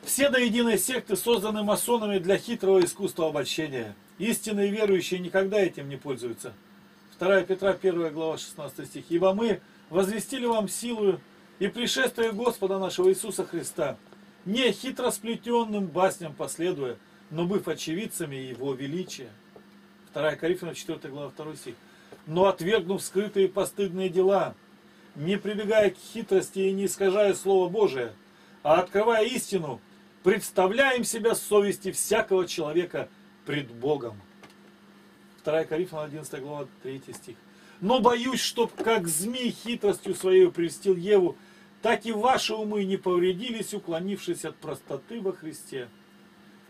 Все до единой секты созданы масонами для хитрого искусства обольщения. Истинные верующие никогда этим не пользуются. 2 Петра 1 глава 16 стих. Ибо мы возвестили вам силу и пришествие Господа нашего Иисуса Христа, не хитросплетенным басням последуя, но быв очевидцами Его величия. 2 Коринфянам 4 глава 2 стих. Но отвергнув скрытые постыдные дела, не прибегая к хитрости и не искажая Слово Божие, а открывая истину, представляем себя совести всякого человека пред Богом. 2 Коринфянам 11 глава 3 стих. Но боюсь, чтоб как змей хитростью своей прельстил Еву, так и ваши умы не повредились, уклонившись от простоты во Христе.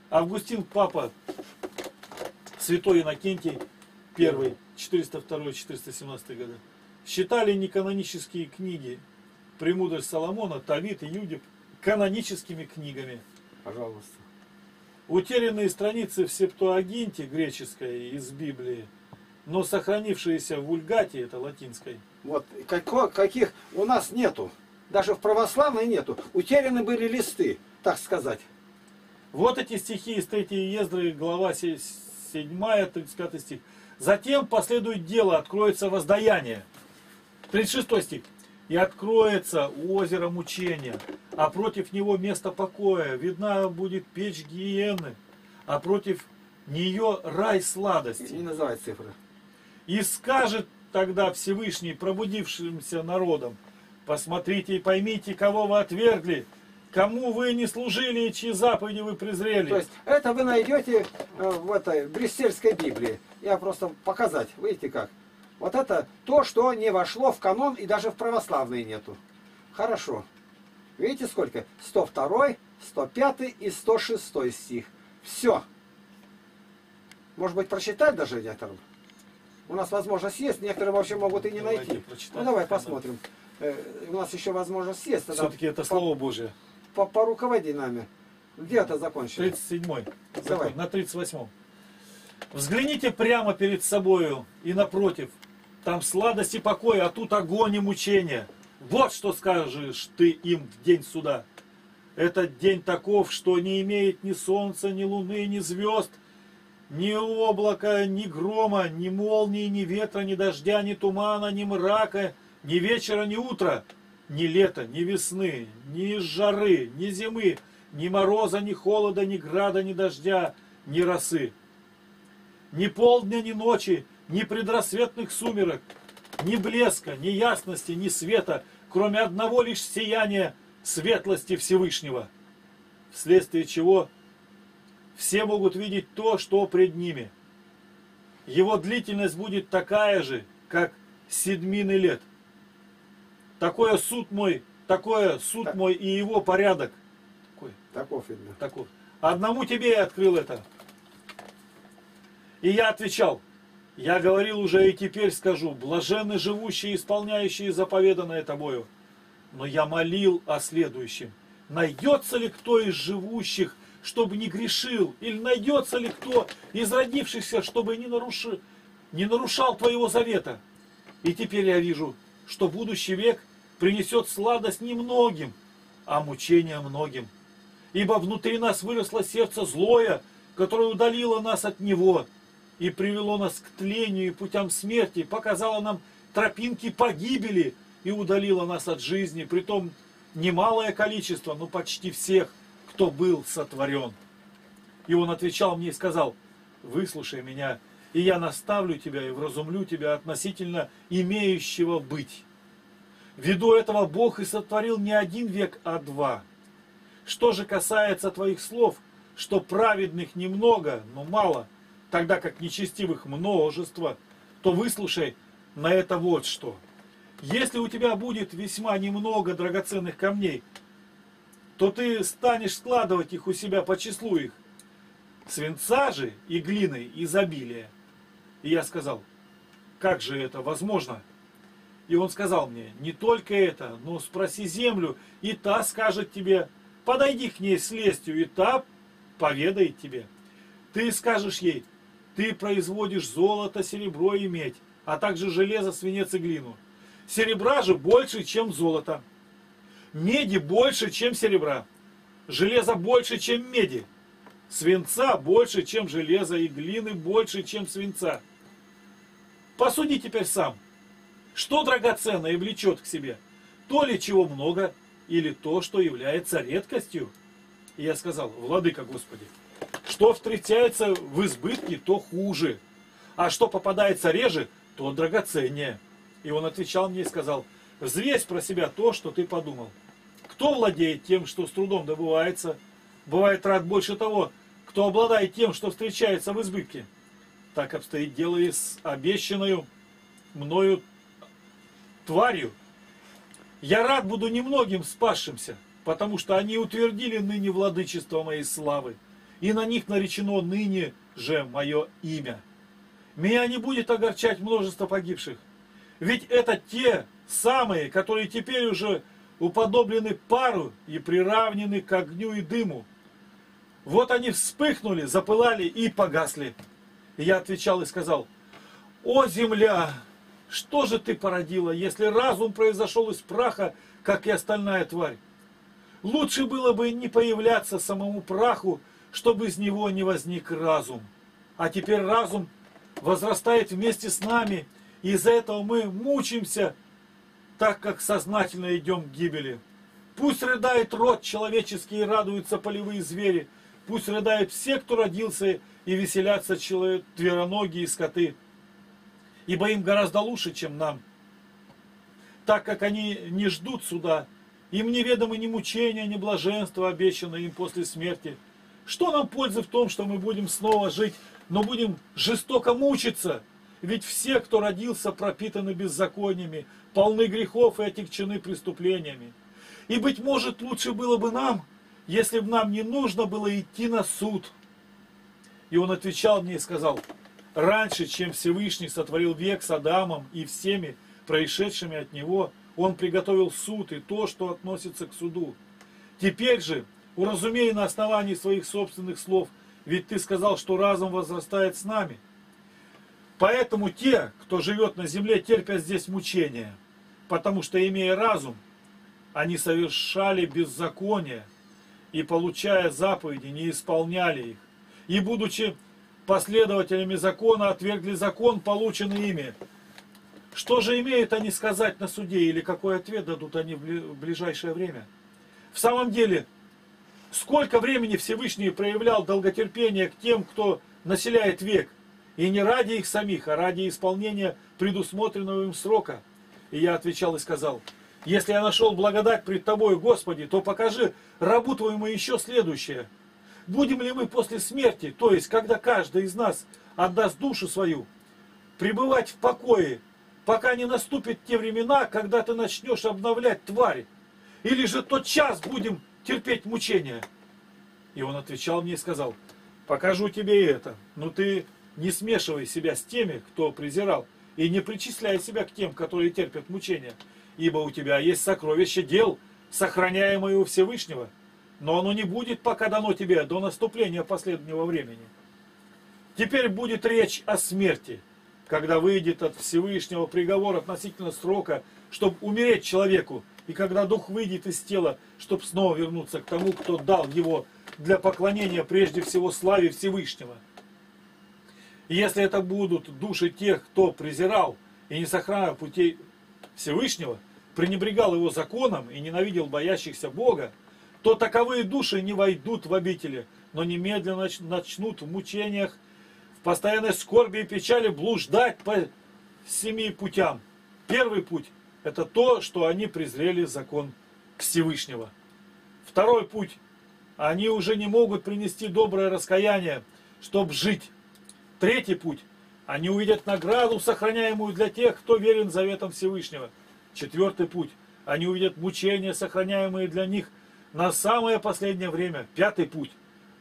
Августин Папа, святой Иннокентий, первый, 402-417 годы, считали неканонические книги «Премудрость Соломона», «Тавит» и «Юдип» каноническими книгами. Пожалуйста. Утерянные страницы в Септуагинте греческой из Библии, но сохранившиеся в Вульгате, это латинской, Вот како- каких у нас нету. Даже в православной нету. Утеряны были листы, так сказать. Вот эти стихи из 3 Ездры, глава 7, 35 стих. Затем последует дело, откроется воздаяние. 36 стих. И откроется озеро мучения, а против него место покоя. Видна будет печь гиены, а против нее рай сладости. Не называй цифры. И скажет тогда Всевышний пробудившимся народам, посмотрите и поймите, кого вы отвергли, кому вы не служили и чьи заповеди вы презрели. То есть это вы найдете э, в этой Брюссельской Библии. Я просто показать. Видите как? Вот это то, что не вошло в канон и даже в православной нету. Хорошо. Видите сколько? 102, 105 и 106 стих. Все. Может быть прочитать даже некоторым? У нас возможность есть, некоторые вообще могут и не Давайте найти. Ну давай посмотрим. Э, У нас еще возможность есть. Все-таки это по- Слово Божие. по- Поруководи нами. Где это закончили? 37 Давай. на 38 Взгляните прямо перед собою и напротив. Там сладость и покой, а тут огонь и мучение. Вот что скажешь ты им в день суда. Этот день таков, что не имеет ни солнца, ни луны, ни звезд, ни облака, ни грома, ни молнии, ни ветра, ни дождя, ни тумана, ни мрака, ни вечера, ни утра, ни лета, ни весны, ни жары, ни зимы, ни мороза, ни холода, ни града, ни дождя, ни росы. Ни полдня, ни ночи, ни предрассветных сумерок, ни блеска, ни ясности, ни света, кроме одного лишь сияния светлости Всевышнего, вследствие чего все могут видеть то, что пред ними. Его длительность будет такая же, как седмины лет. Такое суд мой, такое суд Так. мой и его порядок. Такой, Таков видно. такой. Одному тебе я открыл это. И я отвечал, я говорил уже и теперь скажу, блаженны живущие, исполняющие заповеданное тобою. Но я молил о следующем. Найдется ли кто из живущих, чтобы не грешил? Или найдется ли кто из родившихся, чтобы не, нарушил, не нарушал твоего завета? И теперь я вижу, что будущий век принесет сладость немногим, а мучение многим. Ибо внутри нас выросло сердце злое, которое удалило нас от Него и привело нас к тлению и путям смерти, показало нам тропинки погибели и удалило нас от жизни, притом немалое количество, но почти всех, кто был сотворен. И он отвечал мне и сказал, выслушай меня, и я наставлю тебя и вразумлю тебя относительно имеющего быть. Ввиду этого Бог и сотворил не один век, а два. Что же касается твоих слов, что праведных немного, но мало, тогда как нечестивых множество, то выслушай на это вот что. Если у тебя будет весьма немного драгоценных камней, то ты станешь складывать их у себя по числу их. Свинца же и глины изобилие. И я сказал, как же это возможно? И он сказал мне, не только это, но спроси землю, и та скажет тебе, подойди к ней с лестью, и та поведает тебе. Ты скажешь ей, ты производишь золото, серебро и медь, а также железо, свинец и глину. Серебра же больше, чем золото. Меди больше, чем серебра. Железа больше, чем меди. Свинца больше, чем железа, и глины больше, чем свинца. Посуди теперь сам. Что драгоценное влечет к себе? То ли чего много, или то, что является редкостью? И я сказал, Владыка Господи, что встречается в избытке, то хуже, а что попадается реже, то драгоценнее. И он отвечал мне и сказал, взвесь про себя то, что ты подумал. Кто владеет тем, что с трудом добывается, бывает рад больше того, кто обладает тем, что встречается в избытке. Так обстоит дело и с обещанную мною тварью. Я рад буду немногим спасшимся, потому что они утвердили ныне владычество моей славы, и на них наречено ныне же мое имя. Меня не будет огорчать множество погибших, ведь это те самые, которые теперь уже уподоблены пару и приравнены к огню и дыму. Вот они вспыхнули, запылали и погасли. И я отвечал и сказал, «О, земля, что же ты породила, если разум произошел из праха, как и остальная тварь? Лучше было бы не появляться самому праху, чтобы из него не возник разум. А теперь разум возрастает вместе с нами, и из-за этого мы мучимся, так как сознательно идем к гибели. Пусть рыдает род человеческий и радуются полевые звери, пусть рыдают все, кто родился, и веселятся твероногие скоты, ибо им гораздо лучше, чем нам, так как они не ждут суда, им неведомы ни мучения, ни блаженства, обещанные им после смерти. Что нам пользы в том, что мы будем снова жить, но будем жестоко мучиться? Ведь все, кто родился, пропитаны беззакониями, полны грехов и отягчены преступлениями. И, быть может, лучше было бы нам, если бы нам не нужно было идти на суд. И он отвечал мне и сказал, раньше, чем Всевышний сотворил век с Адамом и всеми происшедшими от него, он приготовил суд и то, что относится к суду. Теперь же, уразумей на основании своих собственных слов, ведь ты сказал, что разум возрастает с нами. Поэтому те, кто живет на земле, терпят здесь мучения, потому что, имея разум, они совершали беззаконие и, получая заповеди, не исполняли их. И, будучи последователями закона, отвергли закон, полученный ими. Что же имеют они сказать на суде или какой ответ дадут они в ближайшее время? В самом деле, сколько времени Всевышний проявлял долготерпение к тем, кто населяет век, и не ради их самих, а ради исполнения предусмотренного им срока. И я отвечал и сказал, если я нашел благодать пред Тобой, Господи, то покажи рабу Твоему еще следующее. Будем ли мы после смерти, то есть когда каждый из нас отдаст душу свою, пребывать в покое, пока не наступят те времена, когда ты начнешь обновлять тварь? Или же тот час будем терпеть мучения? И он отвечал мне и сказал, покажу тебе это, но ты не смешивай себя с теми, кто презирал, и не причисляй себя к тем, которые терпят мучения ибо у тебя есть сокровище дел, сохраняемое у Всевышнего, но оно не будет пока дано тебе до наступления последнего времени. Теперь будет речь о смерти, когда выйдет от Всевышнего приговор относительно срока, чтобы умереть человеку, и когда дух выйдет из тела, чтобы снова вернуться к тому, кто дал его для поклонения прежде всего славе Всевышнего. И если это будут души тех, кто презирал и не сохранял путей Всевышнего, пренебрегал его законом и ненавидел боящихся Бога, то таковые души не войдут в обители, но немедленно начнут в мучениях, в постоянной скорби и печали блуждать по семи путям. Первый путь – это то, что они презрели закон Всевышнего. Второй путь – они уже не могут принести доброе раскаяние, чтобы жить. Tретий путь – они увидят награду, сохраняемую для тех, кто верен заветам Всевышнего – Четвертый путь. Они увидят мучения, сохраняемые для них на самое последнее время, пятый путь,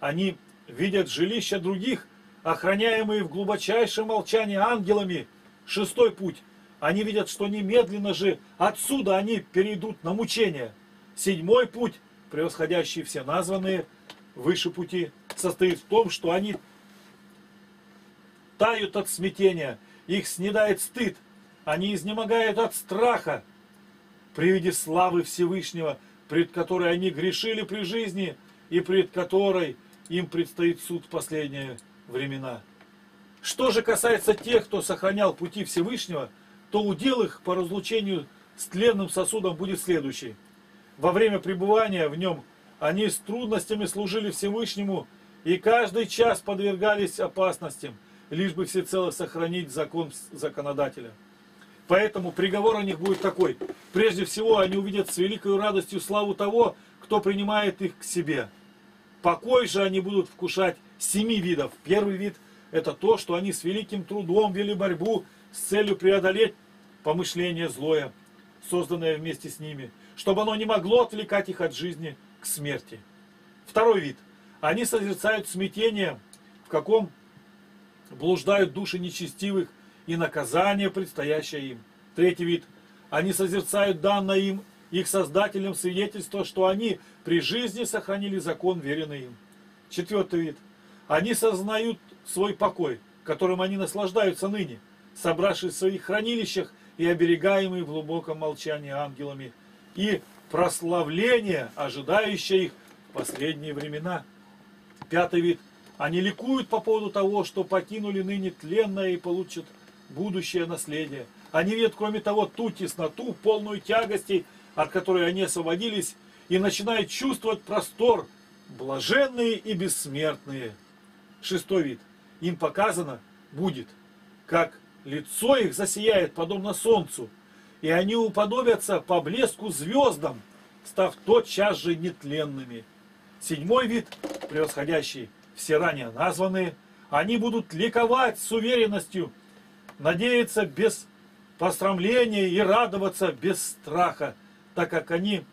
они видят жилища других, охраняемые в глубочайшем молчании ангелами, шестой путь, они видят, что немедленно же отсюда они перейдут на мучение. Седьмой путь, превосходящий все названные выше пути, состоит в том, что они тают от смятения, их снедает стыд, они изнемогают от страха при виде славы Всевышнего, пред которой они грешили при жизни и пред которой им предстоит суд в последние времена. Что же касается тех, кто сохранял пути Всевышнего, то удел их по разлучению с тленным сосудом будет следующий. Во время пребывания в нем они с трудностями служили Всевышнему и каждый час подвергались опасностям, лишь бы всецело сохранить закон законодателя. Поэтому приговор о них будет такой. Прежде всего, они увидят с великой радостью славу того, кто принимает их к себе. Покой же они будут вкушать семи видов. Первый вид – это то, что они с великим трудом вели борьбу с целью преодолеть помышление злое, созданное вместе с ними, чтобы оно не могло отвлекать их от жизни к смерти. Второй вид. Они созерцают смятение, в каком блуждают души нечестивых и наказание, предстоящее им. Третий вид. Они созерцают данное им их создателям свидетельство, что они при жизни сохранили закон, веренный им. Четвертый вид. Они сознают свой покой, которым они наслаждаются ныне – собравшись в своих хранилищах и оберегаемые в глубоком молчании ангелами, и прославление, ожидающее их в последние времена. Пятый вид. Они ликуют по поводу того, что покинули ныне тленное и получат будущее наследие. Они видят, кроме того, ту тесноту, полную тягостей, от которой они освободились, и начинают чувствовать простор, блаженные и бессмертные. Шестой вид. Им показано будет, как лицо их засияет подобно солнцу, и они уподобятся по блеску звездам, став тотчас же нетленными. Седьмой вид, превосходящий все ранее названные, они будут ликовать с уверенностью, надеяться без пострамления и радоваться без страха, так как они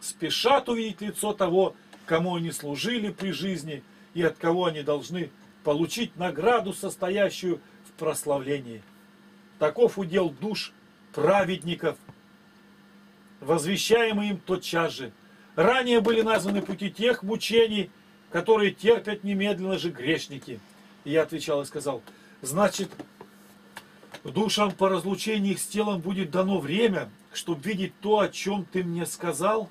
спешат увидеть лицо того, кому они служили при жизни и от кого они должны получить награду, состоящую прославлении. Таков удел душ праведников, возвещаемый им тотчас же. Ранее были названы пути тех мучений, которые терпят немедленно же грешники. И я отвечал и сказал, значит, душам по разлучению их с телом будет дано время, чтобы видеть то, о чем ты мне сказал.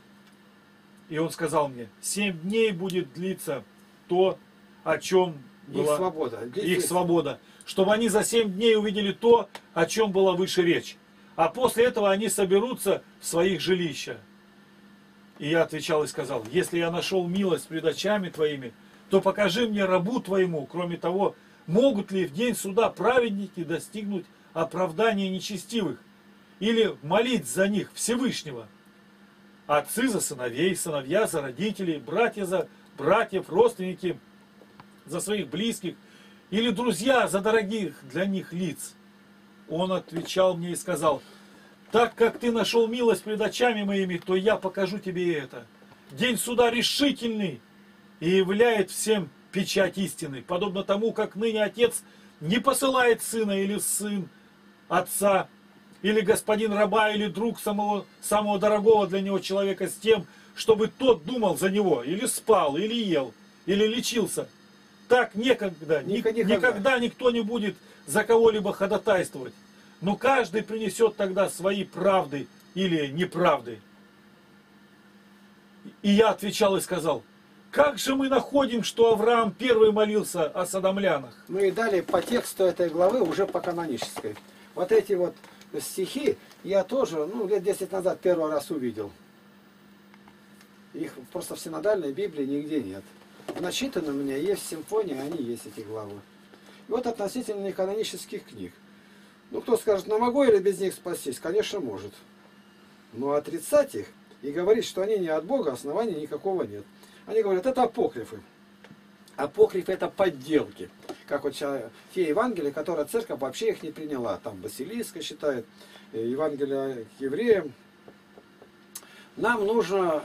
И он сказал мне, семь дней будет длиться то, о чем была их свобода. Их свобода чтобы они за семь дней увидели то, о чем была выше речь. А после этого они соберутся в своих жилищах. И я отвечал и сказал, если я нашел милость пред очами твоими, то покажи мне рабу твоему, кроме того, могут ли в день суда праведники достигнуть оправдания нечестивых или молить за них Всевышнего. Отцы за сыновей, сыновья за родителей, братья за братьев, родственники за своих близких, или друзья за дорогих для них лиц. Он отвечал мне и сказал, так как ты нашел милость пред очами моими, то я покажу тебе это. День суда решительный и являет всем печать истины, подобно тому, как ныне отец не посылает сына или сын отца, или господин раба, или друг самого, самого дорогого для него человека с тем, чтобы тот думал за него, или спал, или ел, или лечился – так некогда, никогда. никогда никто не будет за кого-либо ходатайствовать. Но каждый принесет тогда свои правды или неправды. И я отвечал и сказал, как же мы находим, что Авраам первый молился о садомлянах? Ну и далее по тексту этой главы уже по канонической. Вот эти вот стихи я тоже, ну, лет 10 назад первый раз увидел. Их просто в синодальной Библии нигде нет начитано у меня, есть симфония, они есть эти главы. И вот относительно неканонических книг. Ну, кто скажет, ну могу или без них спастись? Конечно, может. Но отрицать их и говорить, что они не от Бога, основания никакого нет. Они говорят, это апокрифы. Апокрифы это подделки. Как вот те Евангелия, которые церковь вообще их не приняла. Там Василийска считает, э, Евангелие евреям. Нам нужно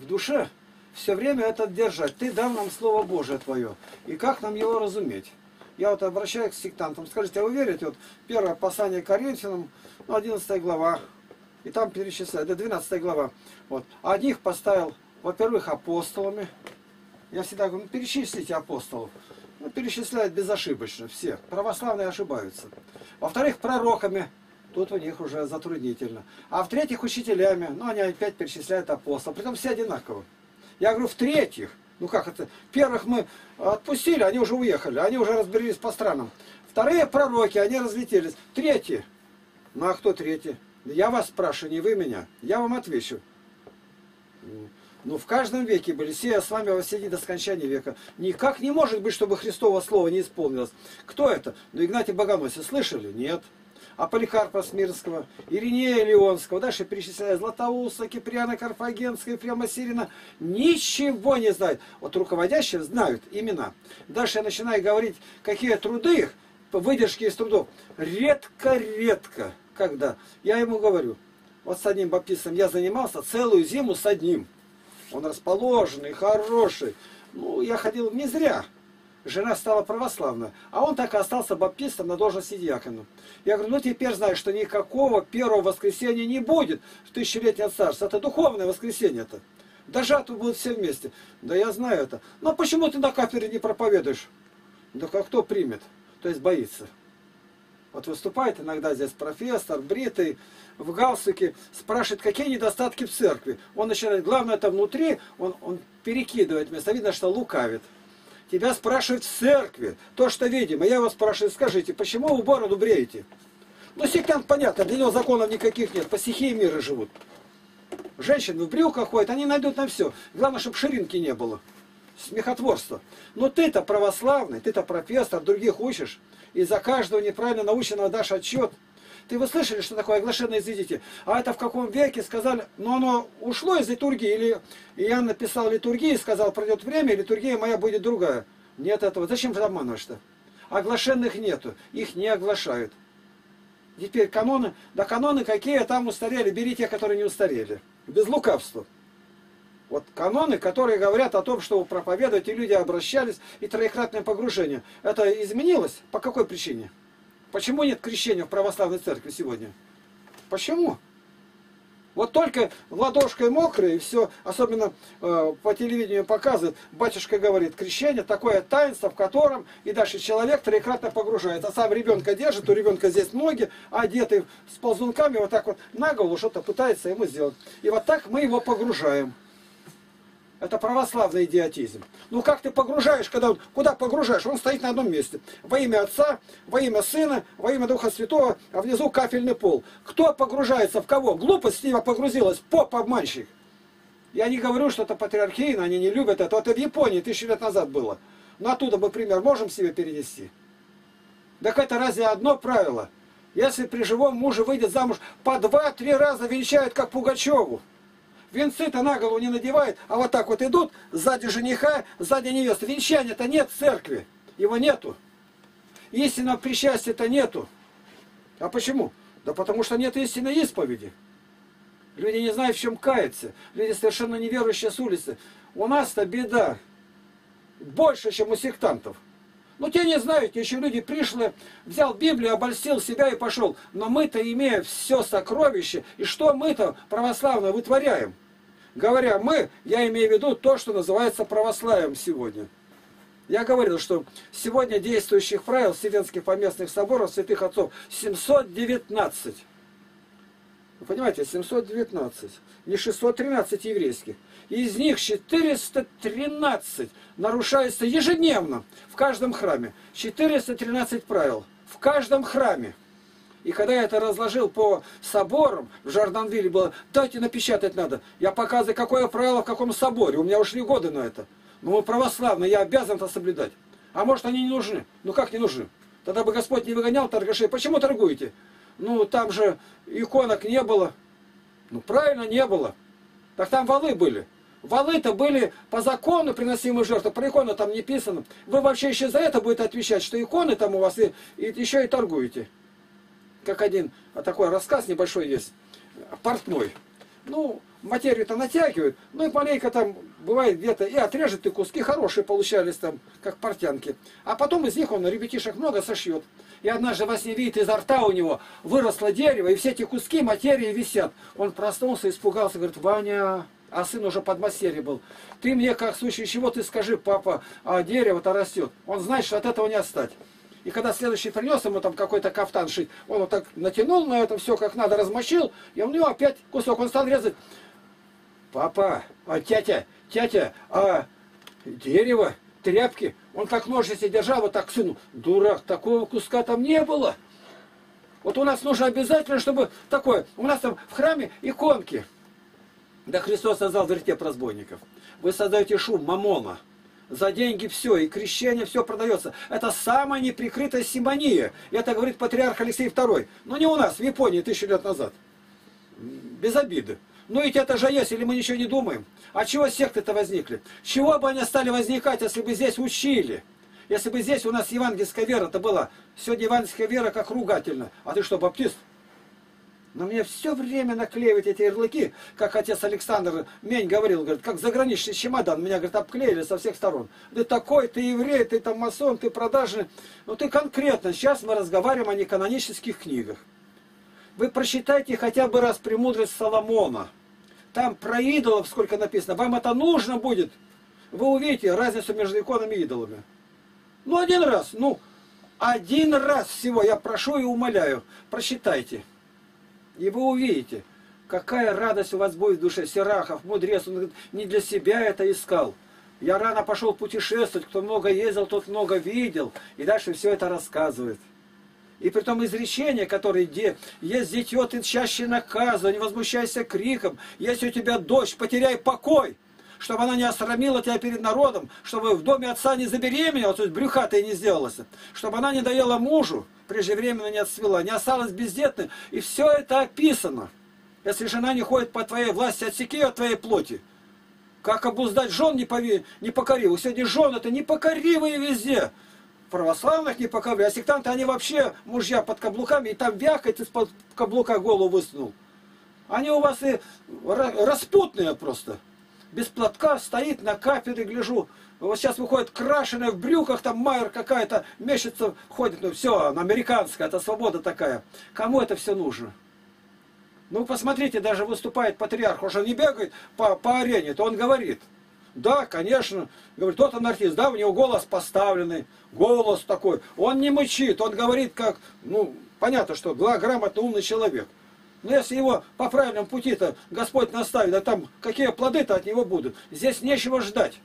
в душе все время это держать. Ты дал нам Слово Божие Твое. И как нам его разуметь? Я вот обращаюсь к сектантам. Скажите, а вы верите? Вот первое послание Коринфянам, ну, 11 глава. И там перечисляют, до 12 глава. Вот. Одних поставил, во-первых, апостолами. Я всегда говорю, ну, перечислите апостолов. Ну, перечисляют безошибочно все. Православные ошибаются. Во-вторых, пророками. Тут у них уже затруднительно. А в-третьих, учителями. Ну, они опять перечисляют апостолов. Притом все одинаково. Я говорю, в-третьих, ну как это, первых мы отпустили, они уже уехали, они уже разберились по странам. Вторые пророки, они разлетелись. Третьи, ну а кто третий? Я вас спрашиваю, не вы меня. Я вам отвечу. Ну, в каждом веке были, сея с вами воссиди до скончания века. Никак не может быть, чтобы Христово Слово не исполнилось. Кто это? Ну, Игнатий Богоносец. Слышали? Нет. А Поликарпа Смирского, Иринея Леонского, дальше перечисляя Златоуста, Киприана Карфагенского, Ефрема Сирина, ничего не знают. Вот руководящие знают имена. Дальше я начинаю говорить, какие труды их, выдержки из трудов. Редко-редко, когда. Я ему говорю, вот с одним баптистом я занимался целую зиму с одним. Он расположенный, хороший. Ну, я ходил не зря. Жена стала православная, а он так и остался баптистом на должности диакона. Я говорю, ну теперь знаешь, что никакого первого воскресенья не будет в тысячелетие царства. Это духовное воскресенье-то. Дожаты будут все вместе. Да я знаю это. Но почему ты на кафедре не проповедуешь? Да как кто примет? То есть боится. Вот выступает иногда здесь профессор, бритый, в галстуке, спрашивает, какие недостатки в церкви. Он начинает, главное это внутри, он, он перекидывает место. Видно, что лукавит. Тебя спрашивают в церкви, то, что видимо. Я вас спрашиваю, скажите, почему вы бороду бреете? Ну, сектант, понятно, для него законов никаких нет, по стихии мира живут. Женщины в брюках ходят, они найдут на все. Главное, чтобы ширинки не было. Смехотворство. Но ты-то православный, ты-то профессор, других учишь. И за каждого неправильно наученного дашь отчет. Ты вы слышали, что такое оглашенное изведите? А это в каком веке сказали? Но оно ушло из литургии? Или я написал литургии и сказал, пройдет время, литургия моя будет другая? Нет этого. Зачем ты обманываешь-то? Оглашенных нету. Их не оглашают. Теперь каноны, да каноны какие там устарели, бери те, которые не устарели. Без лукавства. Вот каноны, которые говорят о том, что проповедовать и люди обращались, и троекратное погружение. Это изменилось? По какой причине? Почему нет крещения в православной церкви сегодня? Почему? Вот только ладошкой мокрой, и все, особенно э, по телевидению показывают, батюшка говорит, крещение такое таинство, в котором и дальше человек троекратно погружается. А сам ребенка держит, у ребенка здесь ноги, одетый с ползунками, вот так вот на голову что-то пытается ему сделать. И вот так мы его погружаем. Это православный идиотизм. Ну как ты погружаешь, когда он, куда погружаешь? Он стоит на одном месте. Во имя Отца, во имя Сына, во имя Духа Святого, а внизу кафельный пол. Кто погружается в кого? Глупость с него погрузилась, поп-обманщик. Я не говорю, что это патриархийно, они не любят это. Это в Японии тысячу лет назад было. Но оттуда мы пример можем себе перенести. Так это разве одно правило? Если при живом муже выйдет замуж, по два-три раза венчают, как Пугачеву. Венцы-то на голову не надевают, а вот так вот идут, сзади жениха, сзади невесты. Венчания-то нет в церкви, его нету. Истинного причастия-то нету. А почему? Да потому что нет истинной исповеди. Люди не знают, в чем каяться. Люди совершенно неверующие с улицы. У нас-то беда больше, чем у сектантов. Ну, те не знают, еще люди пришли, взял Библию, обольстил себя и пошел. Но мы-то, имея все сокровище, и что мы-то православно вытворяем? Говоря мы, я имею в виду то, что называется православием сегодня. Я говорил, что сегодня действующих правил Вселенских поместных соборов святых отцов 719. Вы понимаете, 719, не 613 еврейских. Из них 413 нарушается ежедневно в каждом храме. 413 правил в каждом храме. И когда я это разложил по соборам, в Жарданвилле было, дайте напечатать надо. Я показываю, какое правило в каком соборе. У меня ушли годы на это. Но мы православные, я обязан это соблюдать. А может они не нужны? Ну как не нужны? Тогда бы Господь не выгонял торгашей. Почему торгуете? Ну там же иконок не было. Ну правильно, не было. Так там валы были. Валы-то были по закону приносимые жертвы, про иконы там не писано. Вы вообще еще за это будете отвечать, что иконы там у вас и, и еще и торгуете как один а такой рассказ небольшой есть, портной. ну, материю-то натягивают, ну и маленько там бывает где-то и отрежет, и куски хорошие получались там, как портянки. А потом из них он ребятишек много сошьет. И однажды во сне видит, изо рта у него выросло дерево, и все эти куски материи висят. Он проснулся, испугался, говорит, Ваня, а сын уже под мастерье был. Ты мне, как в случае чего, ты скажи, папа, а дерево-то растет. Он знает, что от этого не отстать. И когда следующий принес ему там какой-то кафтан шить, он вот так натянул на это все как надо, размочил, и у него опять кусок, он стал резать. Папа, а тятя, тятя, а дерево, тряпки, он как ножницы держал, вот так сыну, дурак, такого куска там не было. Вот у нас нужно обязательно, чтобы такое, у нас там в храме иконки. Да Христос создал вертеп разбойников. Вы создаете шум, мамона. За деньги все, и крещение все продается. Это самая неприкрытая симония. Это говорит патриарх Алексей II. Но не у нас, в Японии тысячу лет назад. Без обиды. Ну ведь это же есть, или мы ничего не думаем. А чего секты-то возникли? Чего бы они стали возникать, если бы здесь учили? Если бы здесь у нас евангельская вера-то была. Сегодня евангельская вера как ругательно. А ты что, баптист? Но мне все время наклеивать эти ярлыки, как отец Александр Мень говорил, говорит, как заграничный чемодан. Меня, говорит, обклеили со всех сторон. Ты такой, ты еврей, ты там масон, ты продажный. Ну ты конкретно, сейчас мы разговариваем о неканонических книгах. Вы прочитайте хотя бы раз «Премудрость Соломона». Там про идолов сколько написано. Вам это нужно будет. Вы увидите разницу между иконами и идолами. Ну, один раз, ну, один раз всего, я прошу и умоляю, прочитайте. И вы увидите, какая радость у вас будет в душе. Серахов, мудрец, он говорит, не для себя это искал. Я рано пошел путешествовать, кто много ездил, тот много видел. И дальше все это рассказывает. И при том изречение, которое где есть дитё, ты чаще наказан, не возмущайся криком, если у тебя дочь, потеряй покой, чтобы она не осрамила тебя перед народом, чтобы в доме отца не забеременела, то есть брюха ты не сделалась, чтобы она не доела мужу, преждевременно не отцвела, не осталась бездетной. И все это описано. Если жена не ходит по твоей власти, отсеки от твоей плоти. Как обуздать жен непокоривых? Сегодня жен это непокоривые везде православных не покорили, а сектанты, они вообще мужья под каблуками, и там вякает из-под каблука голову высунул. Они у вас и распутные просто. Без платка стоит на кафедре, гляжу. Вот сейчас выходит крашеная в брюках, там майер какая-то месяца ходит. Ну все, американская, это свобода такая. Кому это все нужно? Ну посмотрите, даже выступает патриарх, уже не бегает по, по арене, то он говорит – да, конечно. Говорит, тот он артист, да, у него голос поставленный, голос такой. Он не мычит, он говорит как, ну, понятно, что грамотно умный человек. Но если его по правильному пути-то Господь наставит, а там какие плоды-то от него будут, здесь нечего ждать.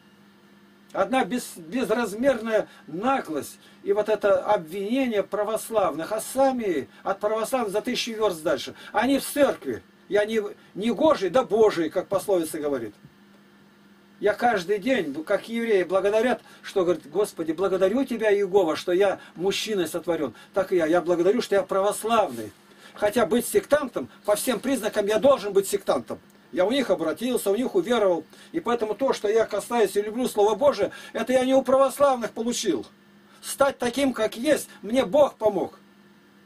Одна без, безразмерная наглость и вот это обвинение православных, а сами от православных за тысячу верст дальше. Они в церкви, и они не Гожий, да Божий, как пословица говорит. Я каждый день, как евреи, благодарят, что говорят, Господи, благодарю Тебя, Иегова, что я мужчиной сотворен. Так и я. Я благодарю, что я православный. Хотя быть сектантом, по всем признакам я должен быть сектантом. Я у них обратился, у них уверовал. И поэтому то, что я касаюсь и люблю Слово Божие, это я не у православных получил. Стать таким, как есть, мне Бог помог.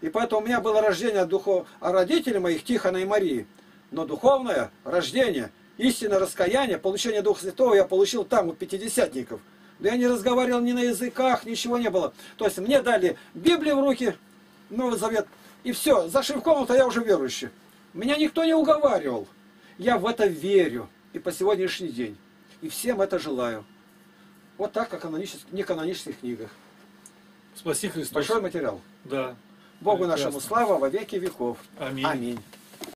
И поэтому у меня было рождение от духов, а родители моих, Тихона и Марии. Но духовное рождение – истинное раскаяние, получение Духа Святого я получил там, у пятидесятников. Да я не разговаривал ни на языках, ничего не было. То есть мне дали Библию в руки, Новый Завет, и все, зашли в комнату, я уже верующий. Меня никто не уговаривал. Я в это верю. И по сегодняшний день. И всем это желаю. Вот так, как в неканонических книгах. Спаси Христос. Большой материал. Да. Богу Прекрасно. нашему слава во веки веков. Аминь. Аминь.